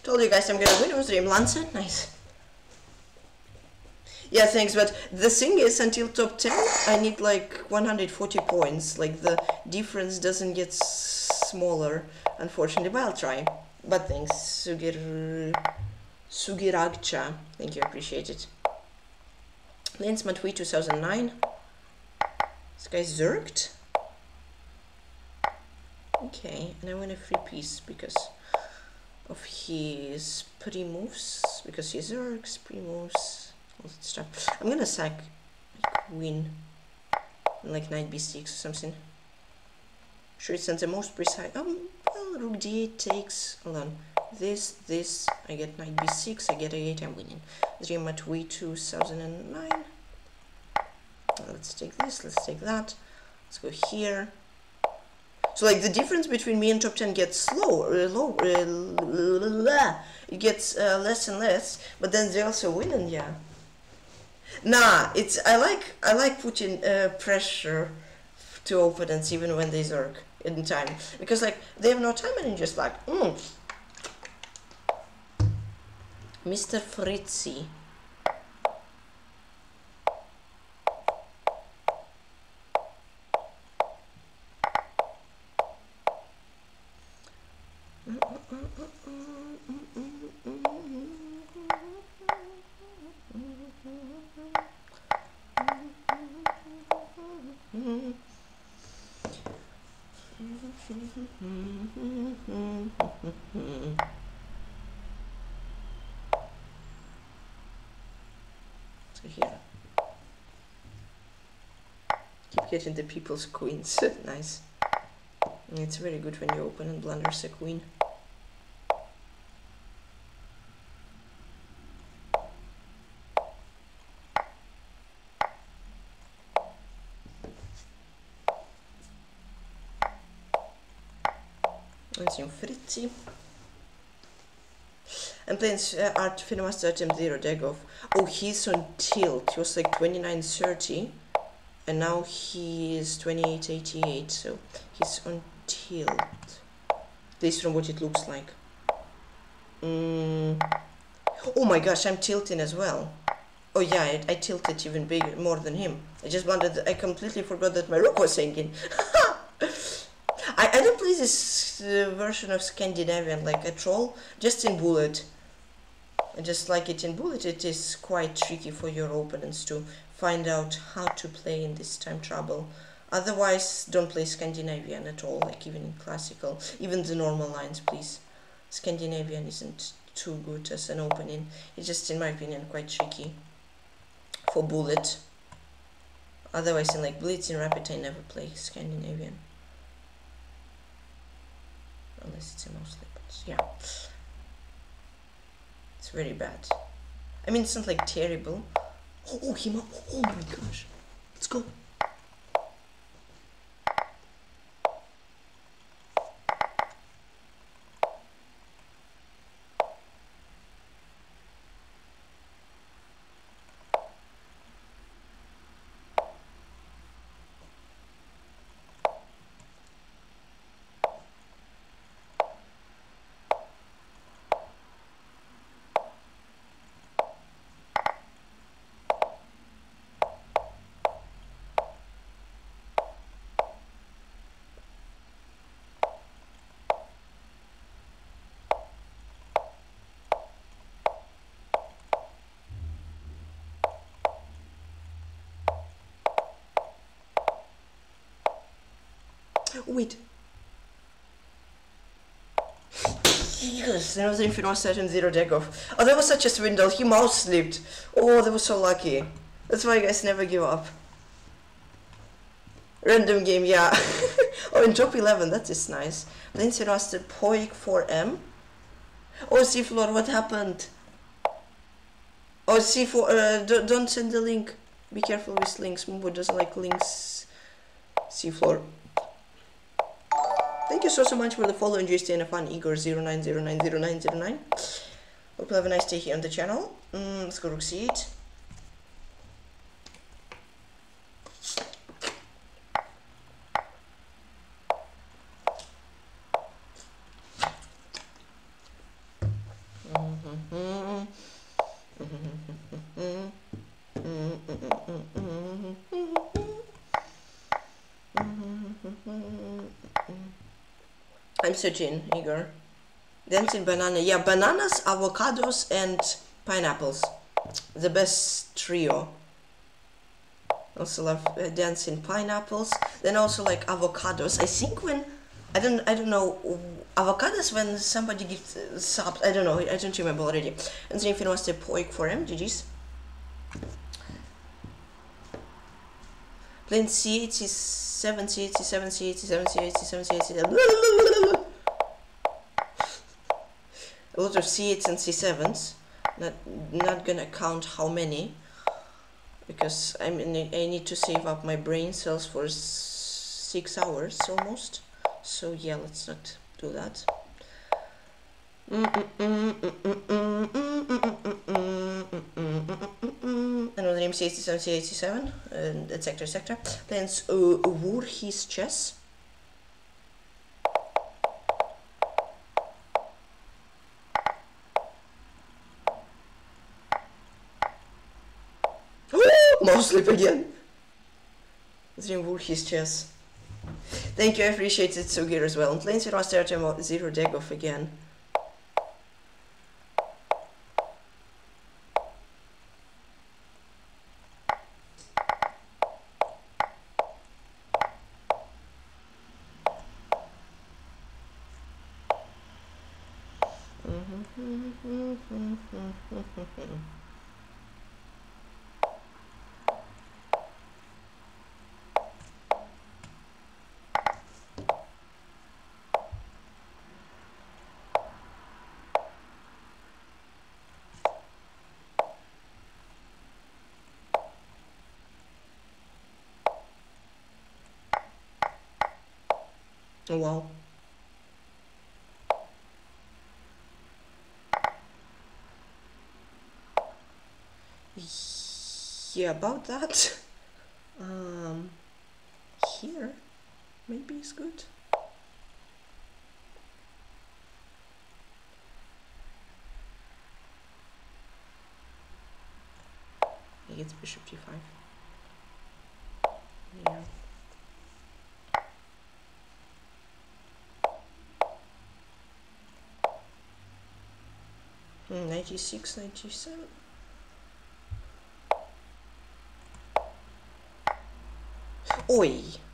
Told you guys I'm gonna win. Was Dream Lancer? Nice. Yeah, thanks. But the thing is, until top 10, I need like 140 points. Like the difference doesn't get smaller, unfortunately. But I'll try. But thanks, Sugir Sugiragcha. Thank you, appreciate it. Lance Matui 2009. This guy zerked. Okay, and I win a free piece because of his pre-moves because he zerks, pre-moves, all that stuff. I'm gonna sack queen like knight b6 or something. Sure it's not the most precise. Um, well, rook d8 takes. Hold on. This, this, I get knight b6, I get a8, I'm winning. Dream at we 2009. Let's take this, let's take that. Let's go here. So like the difference between me and top 10 gets slower, uh, low, uh, it gets uh, less and less, but then they also win and yeah. Nah, it's, I like, I like putting uh, pressure to opponents even when they zerk in time. Because like, they have no time and just like, mm. Mr. Fritzy. Keep the people's queens. nice. It's very good when you open and blunders a queen. Anzien Fritzi. And playing uh, Art Finemaster Attempt Zero Degov. Oh, he's on tilt. He was like 2930. And now he is 2888. So he's on tilt. This from what it looks like. Mm. Oh my gosh, I'm tilting as well. Oh yeah, I, I tilted even bigger, more than him. I just wanted, I completely forgot that my rook was sinking. I, I don't play this uh, version of Scandinavian like a troll, just in bullet. I just like it in bullet, it is quite tricky for your opponents to find out how to play in this time trouble. Otherwise, don't play Scandinavian at all, like even in classical, even the normal lines, please. Scandinavian isn't too good as an opening. It's just, in my opinion, quite tricky for bullet. Otherwise, in like Blitz and Rapid, I never play Scandinavian unless it's a mostly, but yeah. It's very bad. I mean, it's not like terrible. Oh, oh, he, oh, oh my gosh. Let's go. Wait. Yes, there was Infinite and zero deck off. Oh, that was such a swindle. He mouse slipped. Oh, that was so lucky. That's why guys never give up. Random game, yeah. oh, in top 11, that is nice. Lindsay Roster, Poik 4M. Oh, Seafloor, what happened? Oh, C4, uh, don't, don't send the link. Be careful with links. Mubo doesn't like links. Seafloor. Thank you so, so much for the follow and GST and fun Igor 09090909. Hope you have a nice day here on the channel. Mm, let's go see it. Isogen, Igor. Dancing banana. Yeah, bananas, avocados, and pineapples. The best trio. Also love uh, dancing pineapples. Then also like avocados. I think when I don't I don't know avocados when somebody gives uh. I don't know. I don't remember already. And then if you want to poik for him, GG's. Plane C87, C87, C87, C87, C87, C87 also c8s and c7s not not gonna count how many because I'm in, I need to save up my brain cells for six hours almost. So yeah let's not do that. Another name C87 C87 and etc etc plans uh, war chess Mouse sleep again. Wur his chess. Thank you, I appreciate it so good as well. And Plains Zero Stereo Zero deck off again. Oh wow. Yeah, about that. Um, here, maybe it's good. It's bishop g5. 1986, 1987. Oi!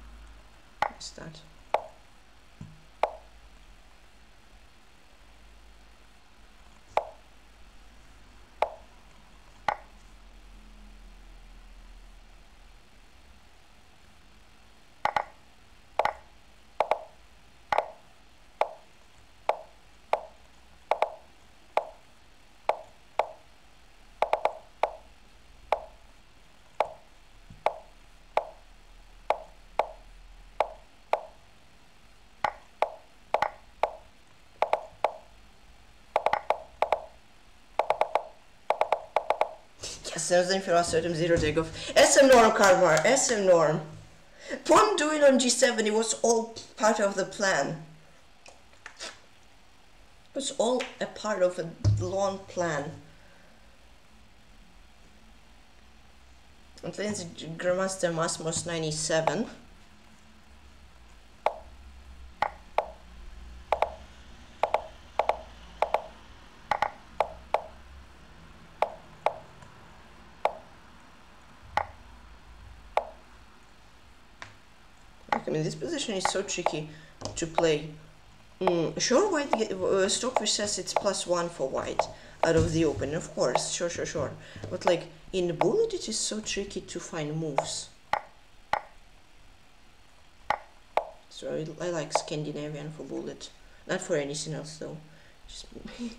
Sen inför zero take off. SM norm Karmar, SM norm. Pawn doing on g7, it was all part of the plan. It was all a part of a long plan. And then the Grandmaster Masmos 97. Mean, this position is so tricky to play. Mm, sure, white uh, Stockfish says it's plus one for white out of the open, of course, sure, sure, sure. But like in the bullet, it is so tricky to find moves. So I, I like Scandinavian for bullet, not for anything else though. Just,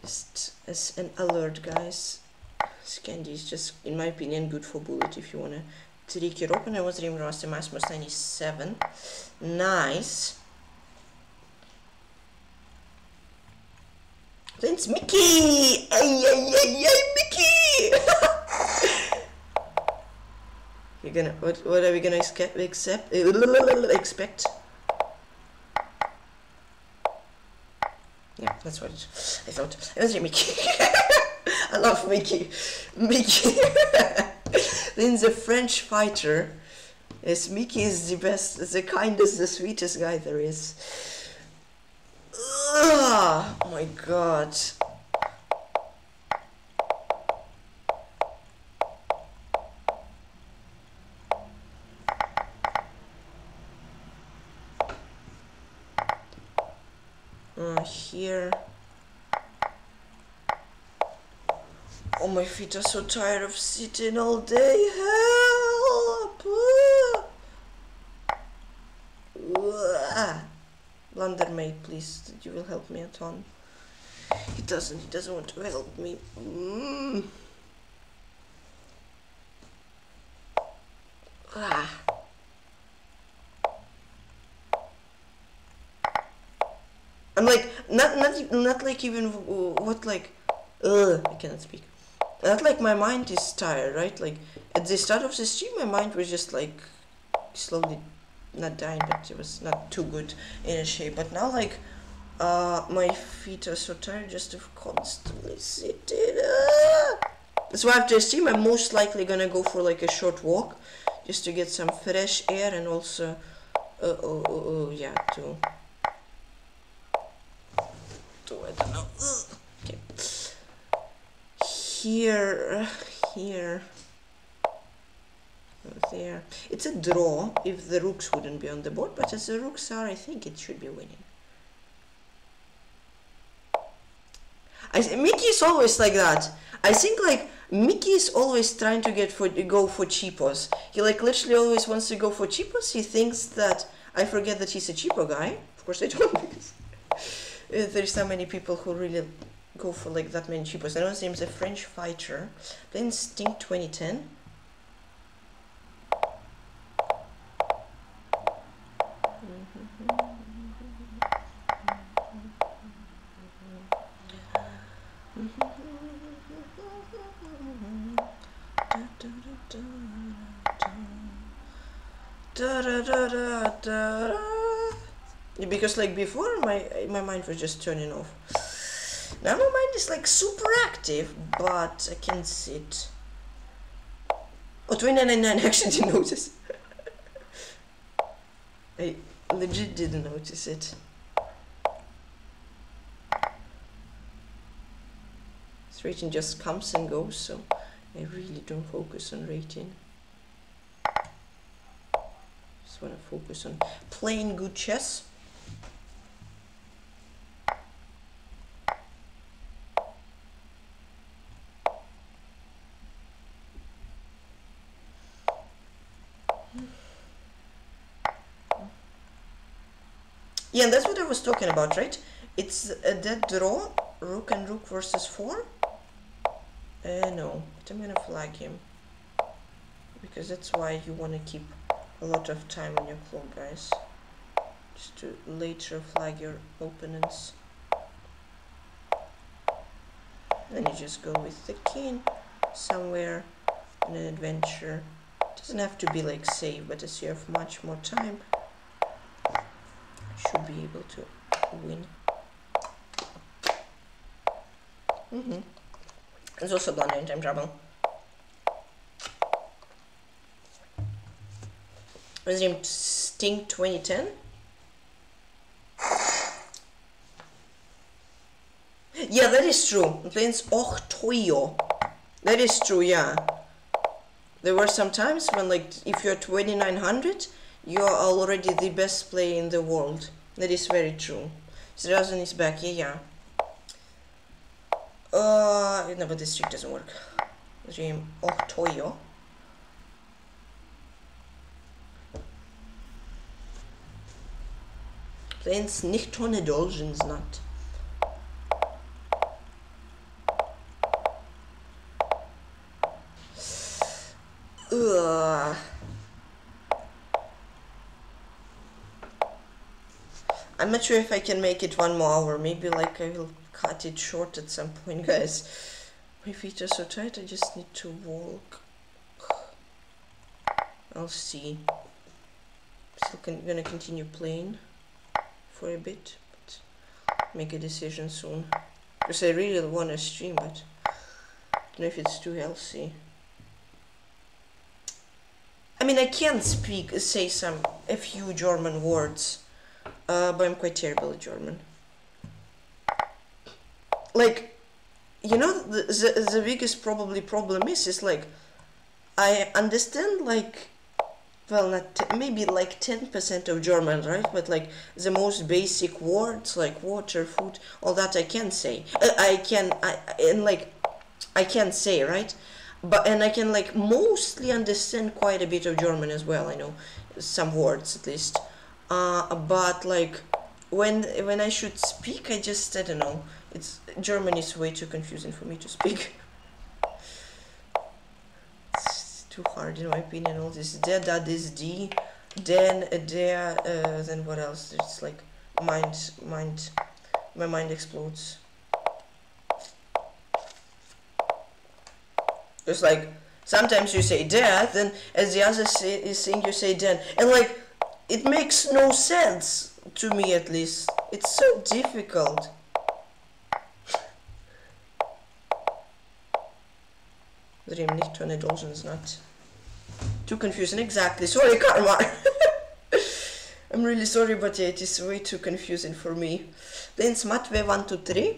just as an alert, guys. Scandi is just, in my opinion, good for bullet if you wanna trick your open. I was Rim Rossi Maximus 97. Nice. Then it's Mickey! Ay, ay, ay, ay, Mickey! You're gonna, what, what are we gonna accept, accept, э, expect? Yeah, that's what I thought. It was Mickey. I love Mickey. Mickey. then the French fighter. Yes, Mickey is the best, the kindest, the sweetest guy there is. Ugh, oh my god. Uh, here. Oh, my feet are so tired of sitting all day. Help! Blunder mate, please. You will help me a ton. He doesn't. He doesn't want to help me. Mm. Ah. I'm like not not not like even what like. Ugh, I cannot speak. Not like my mind is tired, right? Like at the start of the stream, my mind was just like slowly not dying, but it was not too good in a shape. But now, like, uh, my feet are so tired just of constantly sitting. Uh. That's why after stream, I'm most likely gonna go for like a short walk, just to get some fresh air and also, uh, oh, oh, oh, yeah, to, to I don't know. Okay. Here, here there. It's a draw if the rooks wouldn't be on the board, but as the rooks are, I think it should be winning. I, Mickey is always like that. I think like Mickey is always trying to get for go for cheapos. He like literally always wants to go for cheapos. He thinks that I forget that he's a cheapo guy. Of course I don't because uh, there's so many people who really go for like that many cheapos. I know his name's a French fighter. Playing Stink 2010. Da, mm-hmm. da, da, da, da, Because like before my my mind was just turning off. Now my mind is like super active, but I can sit. Oh, 2999 actually didn't notice. I legit didn't notice it. This rating just comes and goes, so I really don't focus on rating. Just want to focus on playing good chess. Yeah, that's what I was talking about, right? It's a dead draw, rook and rook versus four. Uh, no, but I'm gonna flag him. Because that's why you wanna keep a lot of time on your clock, guys. Just to later flag your opponents. Then you just go with the king somewhere in an adventure. Doesn't have to be like save, but as you have much more time, should be able to win. Mm -hmm. There's also blunder in time trouble. Resume Stink 2010. Yeah, that is true. Means Och. That is true, yeah. There were some times when, like, if you're 2900, you're already the best player in the world. That is very true. Zrazan is back, yeah, yeah. Uh, no, but this trick doesn't work. Dream of Toyo. Plains nicht ohne Dolgens not. Ugh. I'm not sure if I can make it one more hour. Maybe like I will cut it short at some point, guys. My feet are so tight, I just need to walk. I'll see. Still gonna continue playing for a bit, but make a decision soon. Because I really want to stream, but I don't know if it's too healthy. I mean, I can speak, say some, a few German words, uh, but I'm quite terrible at German. Like, you know, the, the, the biggest probably problem is, is like, I understand like, well, not maybe like 10% of German, right? But like the most basic words like water, food, all that I can say. Uh, I can, I, and like, I can say, right? but and I can like mostly understand quite a bit of German as well. I know some words at least, uh, but like when when I should speak, I just I don't know. It's German is way too confusing for me to speak. It's too hard in my opinion. All this der, da, this d, then uh, there, uh, then what else? It's like mind, mind, my mind explodes. It's like sometimes you say death, and as the other say, thing you say then, and like it makes no sense to me at least. It's so difficult. Dream nicht von is not too confusing. Exactly. Sorry, Karma. I'm really sorry, but yeah, it is way too confusing for me. Then Smatve 1, 2, 3.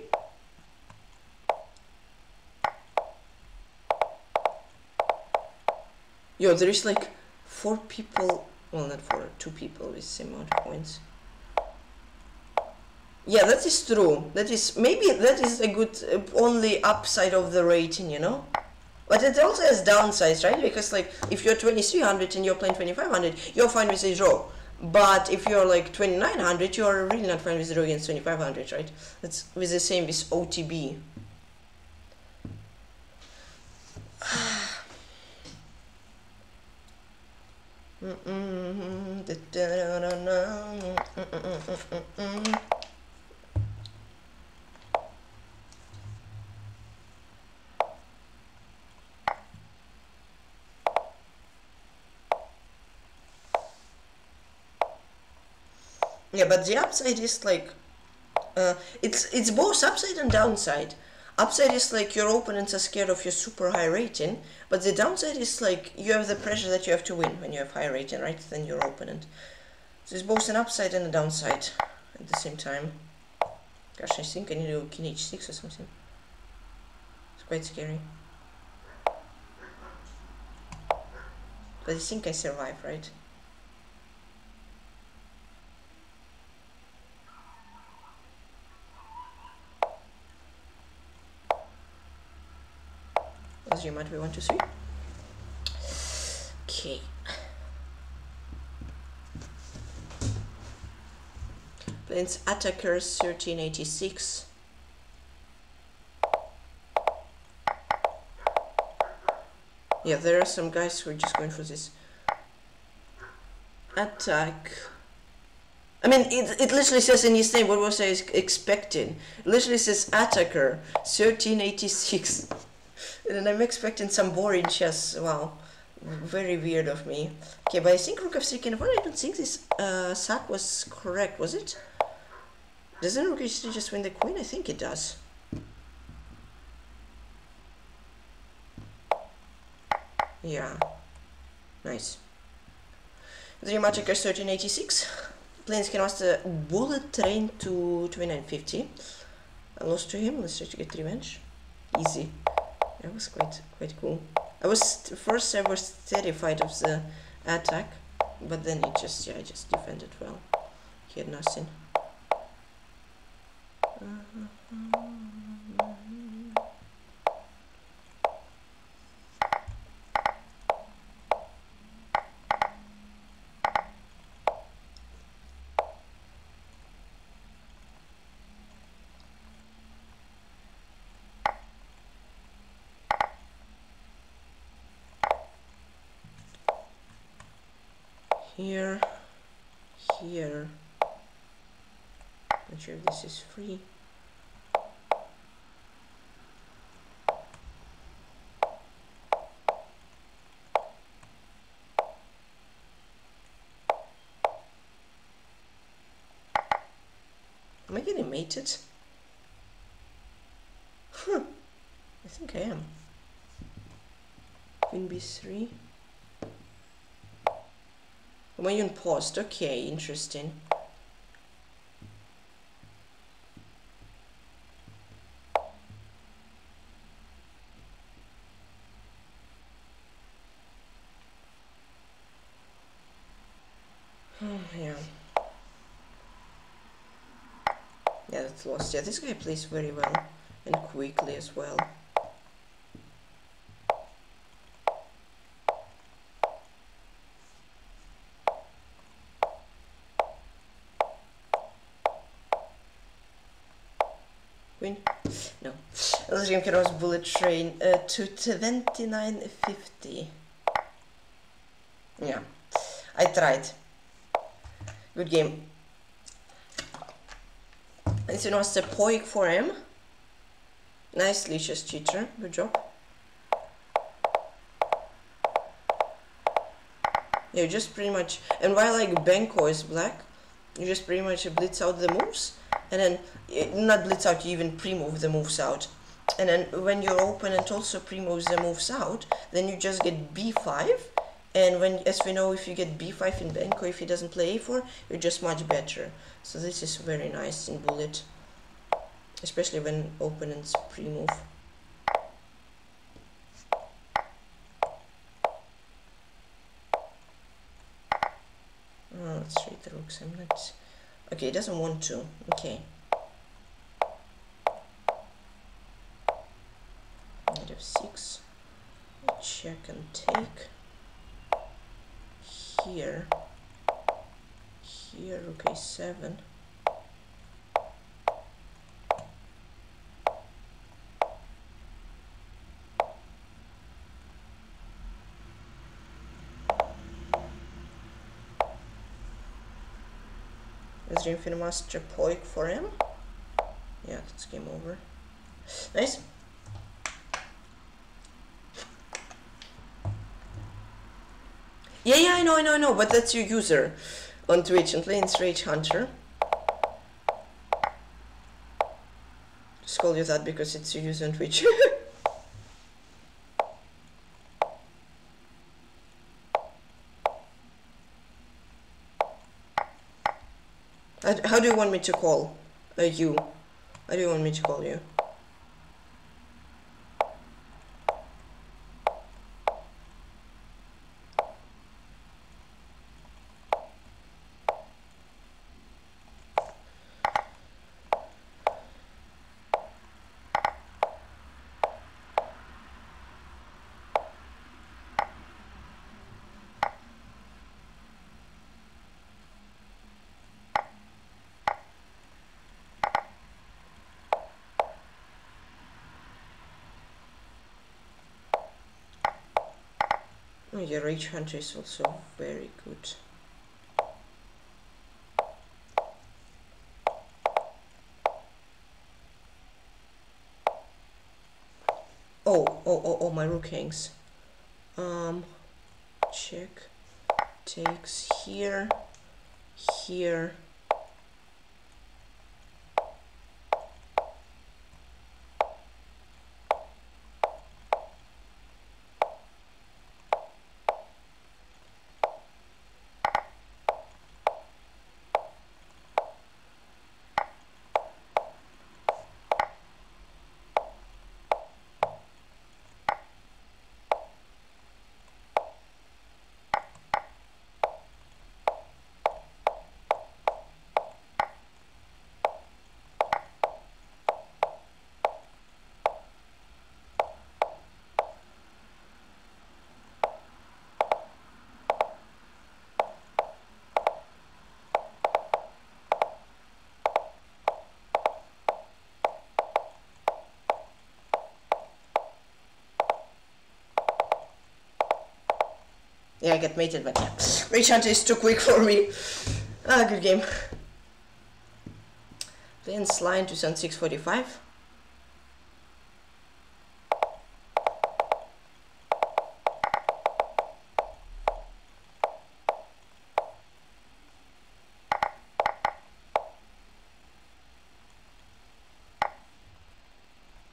Yo, there is like four people, well not for two people with same amount of points. Yeah, that is true. That is, maybe that is a good, uh, only upside of the rating, you know? But it also has downsides, right? Because like, if you're 2300 and you're playing 2500, you're fine with a draw. But if you're like 2900, you're really not fine with a draw against 2500, right? That's with the same with OTB. Yeah, but the upside is like, uh, it's it's both upside and downside. Upside is like your opponents are scared of your super high rating, but the downside is like you have the pressure that you have to win when you have high rating, right, than your opponent. So it's both an upside and a downside at the same time. Gosh, I think I need to king h6 or something. It's quite scary. But I think I survive, right? As you might be want to see. Okay. Plains Attackers 1386. Yeah, there are some guys who are just going for this attack. I mean, it, it literally says in his name what was I expecting. It literally says attacker 1386 and I'm expecting some boring chess. Wow, very weird of me. Okay, but I think rook of 3 can I don't think this uh, sack was correct, was it? Doesn't rook h3 just win the queen? I think it does. Yeah, nice. Dreamatica 1386. Planes can master bullet train to 2950. I lost to him. Let's try to get revenge. Easy. That was quite quite cool. I was first I was terrified of the attack, but then it just yeah I just defended well. He had nothing. Uh-huh. Here here not sure if this is free Am I getting mated? Huh. I think I am. Queen b3. When you paused, okay, interesting. Oh, yeah. Yeah, that's lost. Yeah, this guy plays very well and quickly as well. Win? No. Elgin Cross Bullet Train uh, to 29.50. Yeah, I tried. Good game. It's an Poik for him. Nice Lichess cheater. Good job. Yeah, just pretty much, and while like Benko is black, you just pretty much blitz out the moves and then not blitz out, you even pre-move the moves out. And then when your opponent also pre-moves the moves out, then you just get b5. And when, as we know, if you get b5 in Benko, if he doesn't play a4, you're just much better. So this is very nice in Bullet, especially when opponents pre-move. Oh, ah, let's read the rooks. I'm not Okay, it doesn't want to. Okay. 6 Check and take. Here. Here, okay, 7 Is Dream Master Poik for him? Yeah, that's game over. Nice. Yeah, yeah, I know, I know, I know, but that's your user on Twitch and playing Rage Hunter. Just call you that because it's your user on Twitch. How do you want me to call uh, you? How do you want me to call you? Oh, your Rage Hunter is also very good. Oh, oh, oh, oh, my rook hangs. Um, check. Takes here, here, Yeah, I get mated, but yeah. Rage Hunter is too quick for me. Ah, good game. Then slide to Sun 645.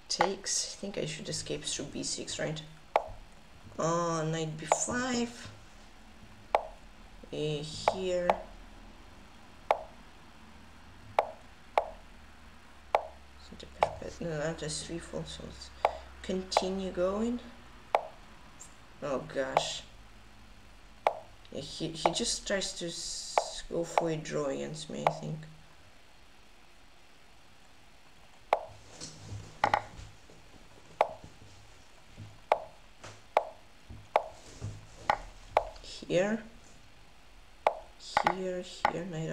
Takes, I think I should escape through b6, right? Uh, knight b5. Here. no, not just three full, so let's continue going. Oh gosh. Yeah, he, he just tries to go for a draw against me, I think. Here, here, knight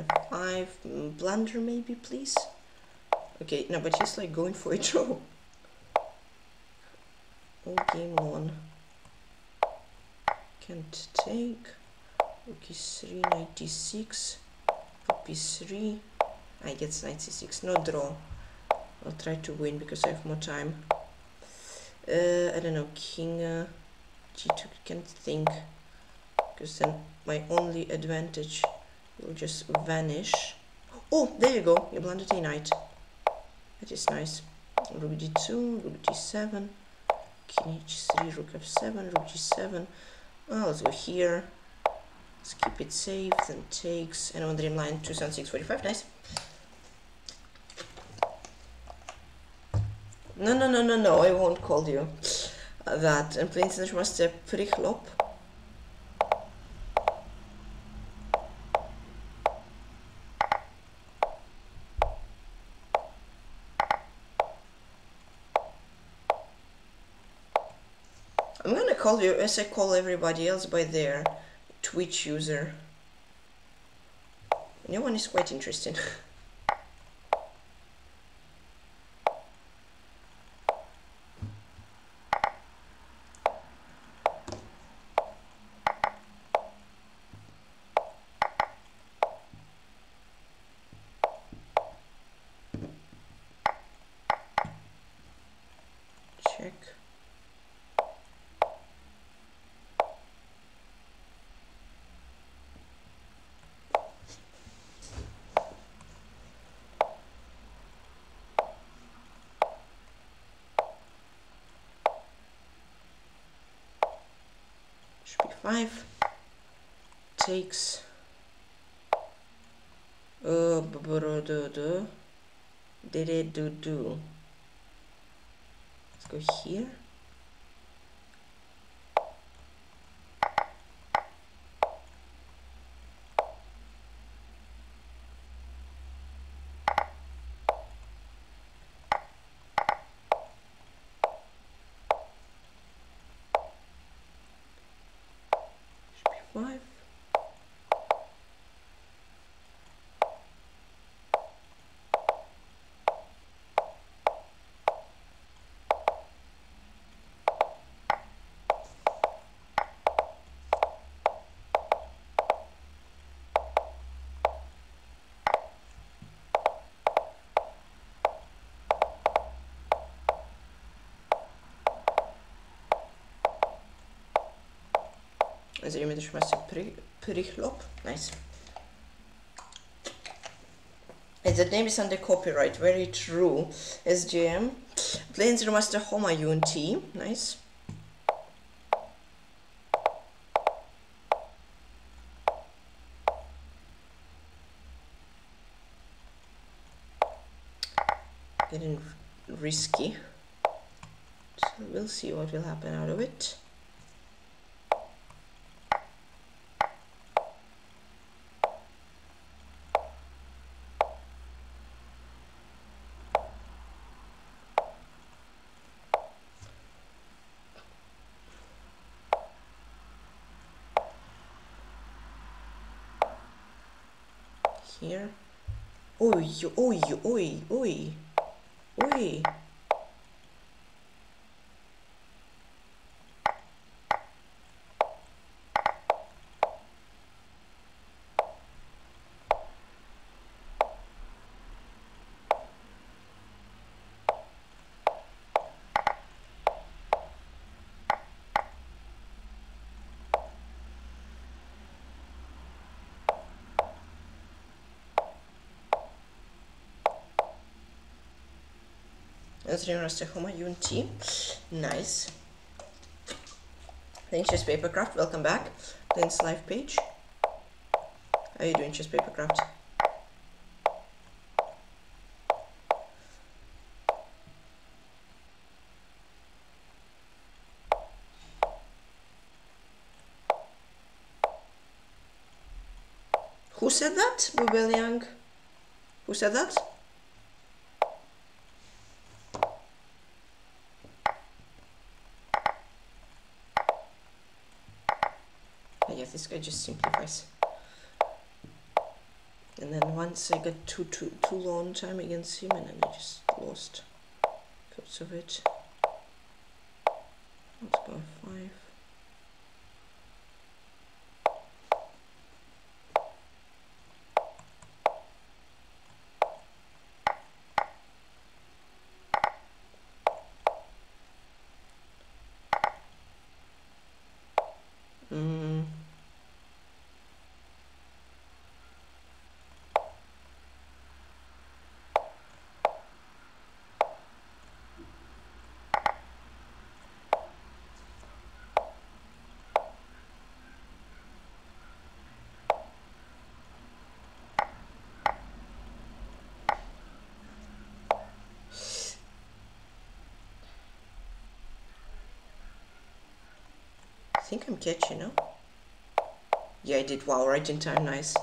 of five. Blunder maybe, please? Okay, no, but he's like going for a draw. All game long. Can't take. Rook e3, knight d6. Rook b3. I get knight c6. No draw. I'll try to win because I have more time. Uh, I don't know. King uh, g2 can't think. Because then my only advantage will just vanish. Oh, there you go. You blundered a knight. That is nice. Rook d2, rook d7, king h3, rook f7, rook g7. Oh, let's go here. Let's keep it safe, then takes, and on dreamline 27645, nice. No, no, no, no, no, I won't call you that. And playing Master Prichlop. Call you as I call everybody else by their Twitch user. New one is quite interesting. five takes uh do do did it do do let's go here Also ihr mit der Prichlop. Nice. And the name is under copyright, very true. SGM. Plains Master Homayun T. Nice. Getting risky. So we'll see what will happen out of it. Here. Oi, oi, oi, oi, oi. Zrimraste Homa T. Nice. Thanks, Chess Papercraft. Welcome back. Thanks, live page. How are you doing, Chess Papercraft? Who said that? Bubel Young? Who said that? yeah, this guy just simplifies. And then once I got too too too long time against him and then I just lost because of it. Let's go five. Mm. I think I'm catching, no? Yeah, I did. Wow, right in time. Nice.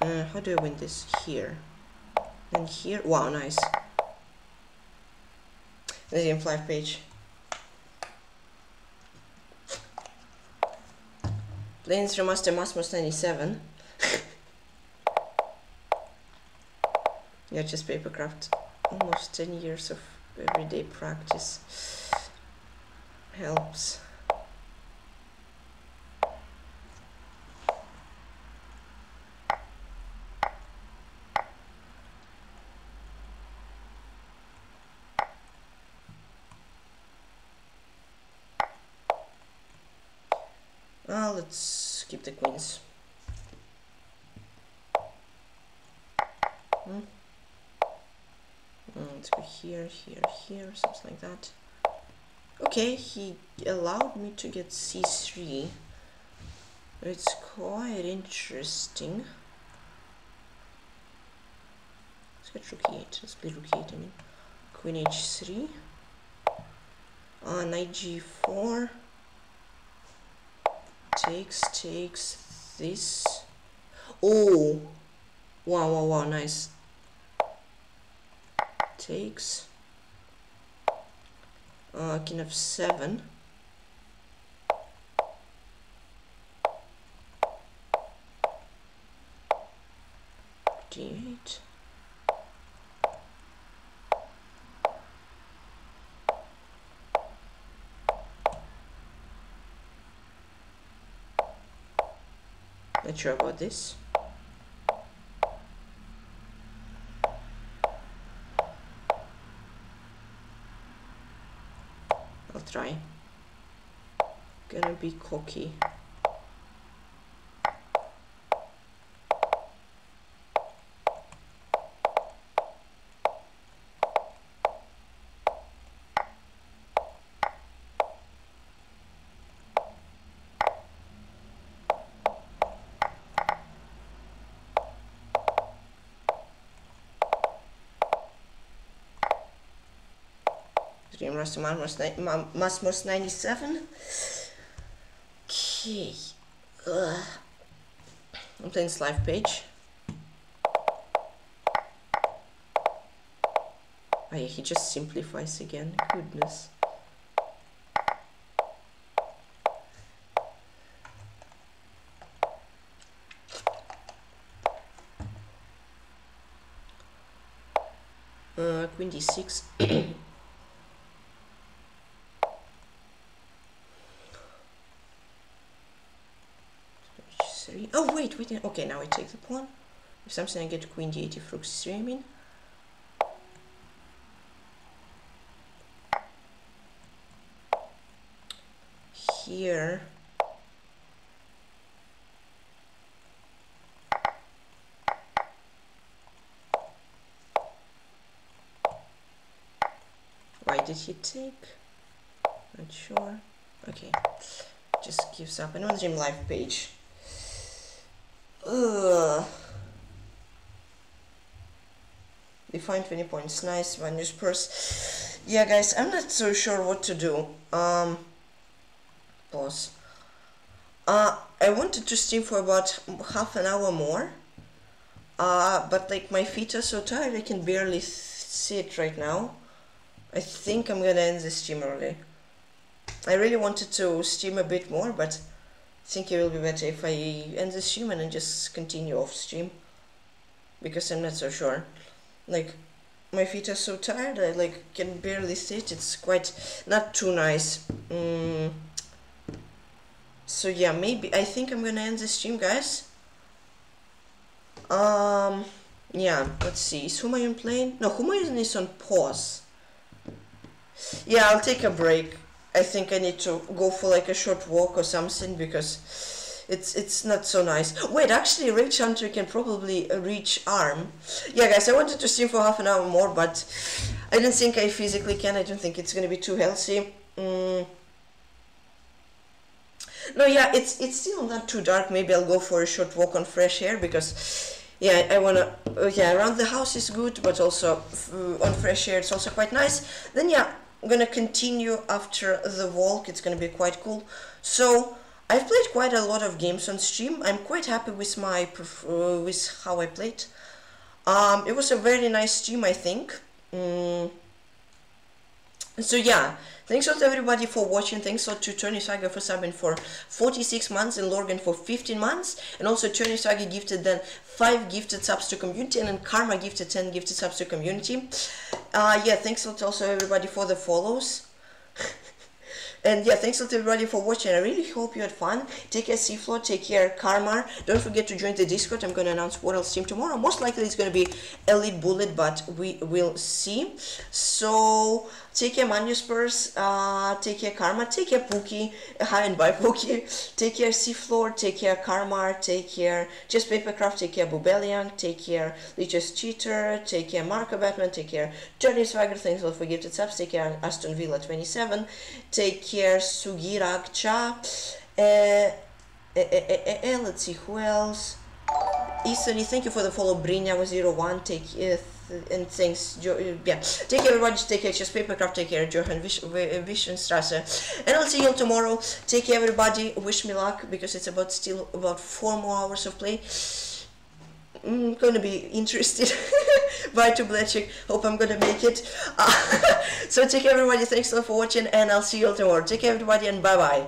Uh, how do I win this? Here. And here. Wow, nice. The game five page. Planes Remaster Masmos 97. yeah, just papercraft. Almost 10 years of everyday practice. Helps. Well, let's keep the queens. Hmm. Mm, let's go here, here, something like that. Okay, he allowed me to get c3. It's quite interesting. Let's get rook e8. Let's play rook e8, I mean. Queen h3. Uh, knight g4 takes takes this oh wow wow wow nice takes uh, king of 7 d8 Not sure about this. Try. Gonna be cocky. Dream Rust Masmos 97. Okay. Ugh. I'm playing live page. Oh yeah, he just simplifies again. Goodness. Uh, queen d6. Three. Okay, now I take the pawn. If something, I get queen d8 if rook c3. I mean. here. Why did he take? Not sure. Okay. Just gives up. Another Dream Live page. Ugh. Define 20 points. Nice. One news purse. Yeah, guys, I'm not so sure what to do. Um, pause. Uh, I wanted to stream for about half an hour more. Uh, but like my feet are so tired, I can barely sit right now. I think I'm gonna end the stream early. I really wanted to stream a bit more, but think it will be better if I end the stream and just continue off stream. Because I'm not so sure. Like, my feet are so tired, I like can barely sit. It's quite not too nice. Mm. So yeah, maybe I think I'm gonna end the stream, guys. Um, yeah, let's see. Is Humayun playing? No, Humayun is on pause. Yeah, I'll take a break. I think I need to go for like a short walk or something because it's it's not so nice. Wait, actually, Rage Hunter can probably reach arm. Yeah, guys, I wanted to stream for half an hour more, but I don't think I physically can. I don't think it's gonna be too healthy. Mm. No, yeah, it's it's still not too dark. Maybe I'll go for a short walk on fresh air because yeah, I wanna, uh, yeah, around the house is good, but also uh, on fresh air it's also quite nice. Then yeah, I'm gonna continue after the walk, it's gonna be quite cool. So, I've played quite a lot of games on stream, I'm quite happy with my, uh, with how I played. Um, it was a very nice stream, I think. Mm. So yeah, Thanks a lot to everybody for watching. Thanks a lot to Tony Saga for subbing for 46 months and Lorgan for 15 months. And also Tony Saga gifted then 5 gifted subs to community and then Karma gifted 10 gifted subs to community. Uh, yeah, thanks a lot also everybody for the follows. And yeah, thanks a lot everybody for watching. I really hope you had fun. Take care, Seafloor. Take care, Karma. Don't forget to join the Discord. I'm going to announce what I'll stream tomorrow. Most likely it's going to be Elite Bullet, but we will see. So, take care, Manuspurs. Uh, take care, Karma. Take care, Pookie. Hi and bye, Pookie. Take care, Seafloor. Take care, Karma. Take care, Just Papercraft. Take care, Bubelian. Take care, Lichess Cheater. Take care, Marco Batman. Take care, Johnny Swagger. Thanks a lot for gifted subs. Take care, Aston Villa 27. Take care, Sugirakcha. Uh, uh, uh, uh, let's see who else. Easterly, thank you for the follow. Brinya01, Take uh, and things. yeah. Take care, everybody. Take care, just papercraft. Take care, Johan Visionstrasse. And I'll see you all tomorrow. Take care, everybody. Wish me luck because it's about still about four more hours of play. I'm gonna be interested. Bye to Bletchick. Hope I'm gonna make it. Uh, so take care everybody. Thanks a lot for watching and I'll see you all tomorrow. Take care everybody and bye bye.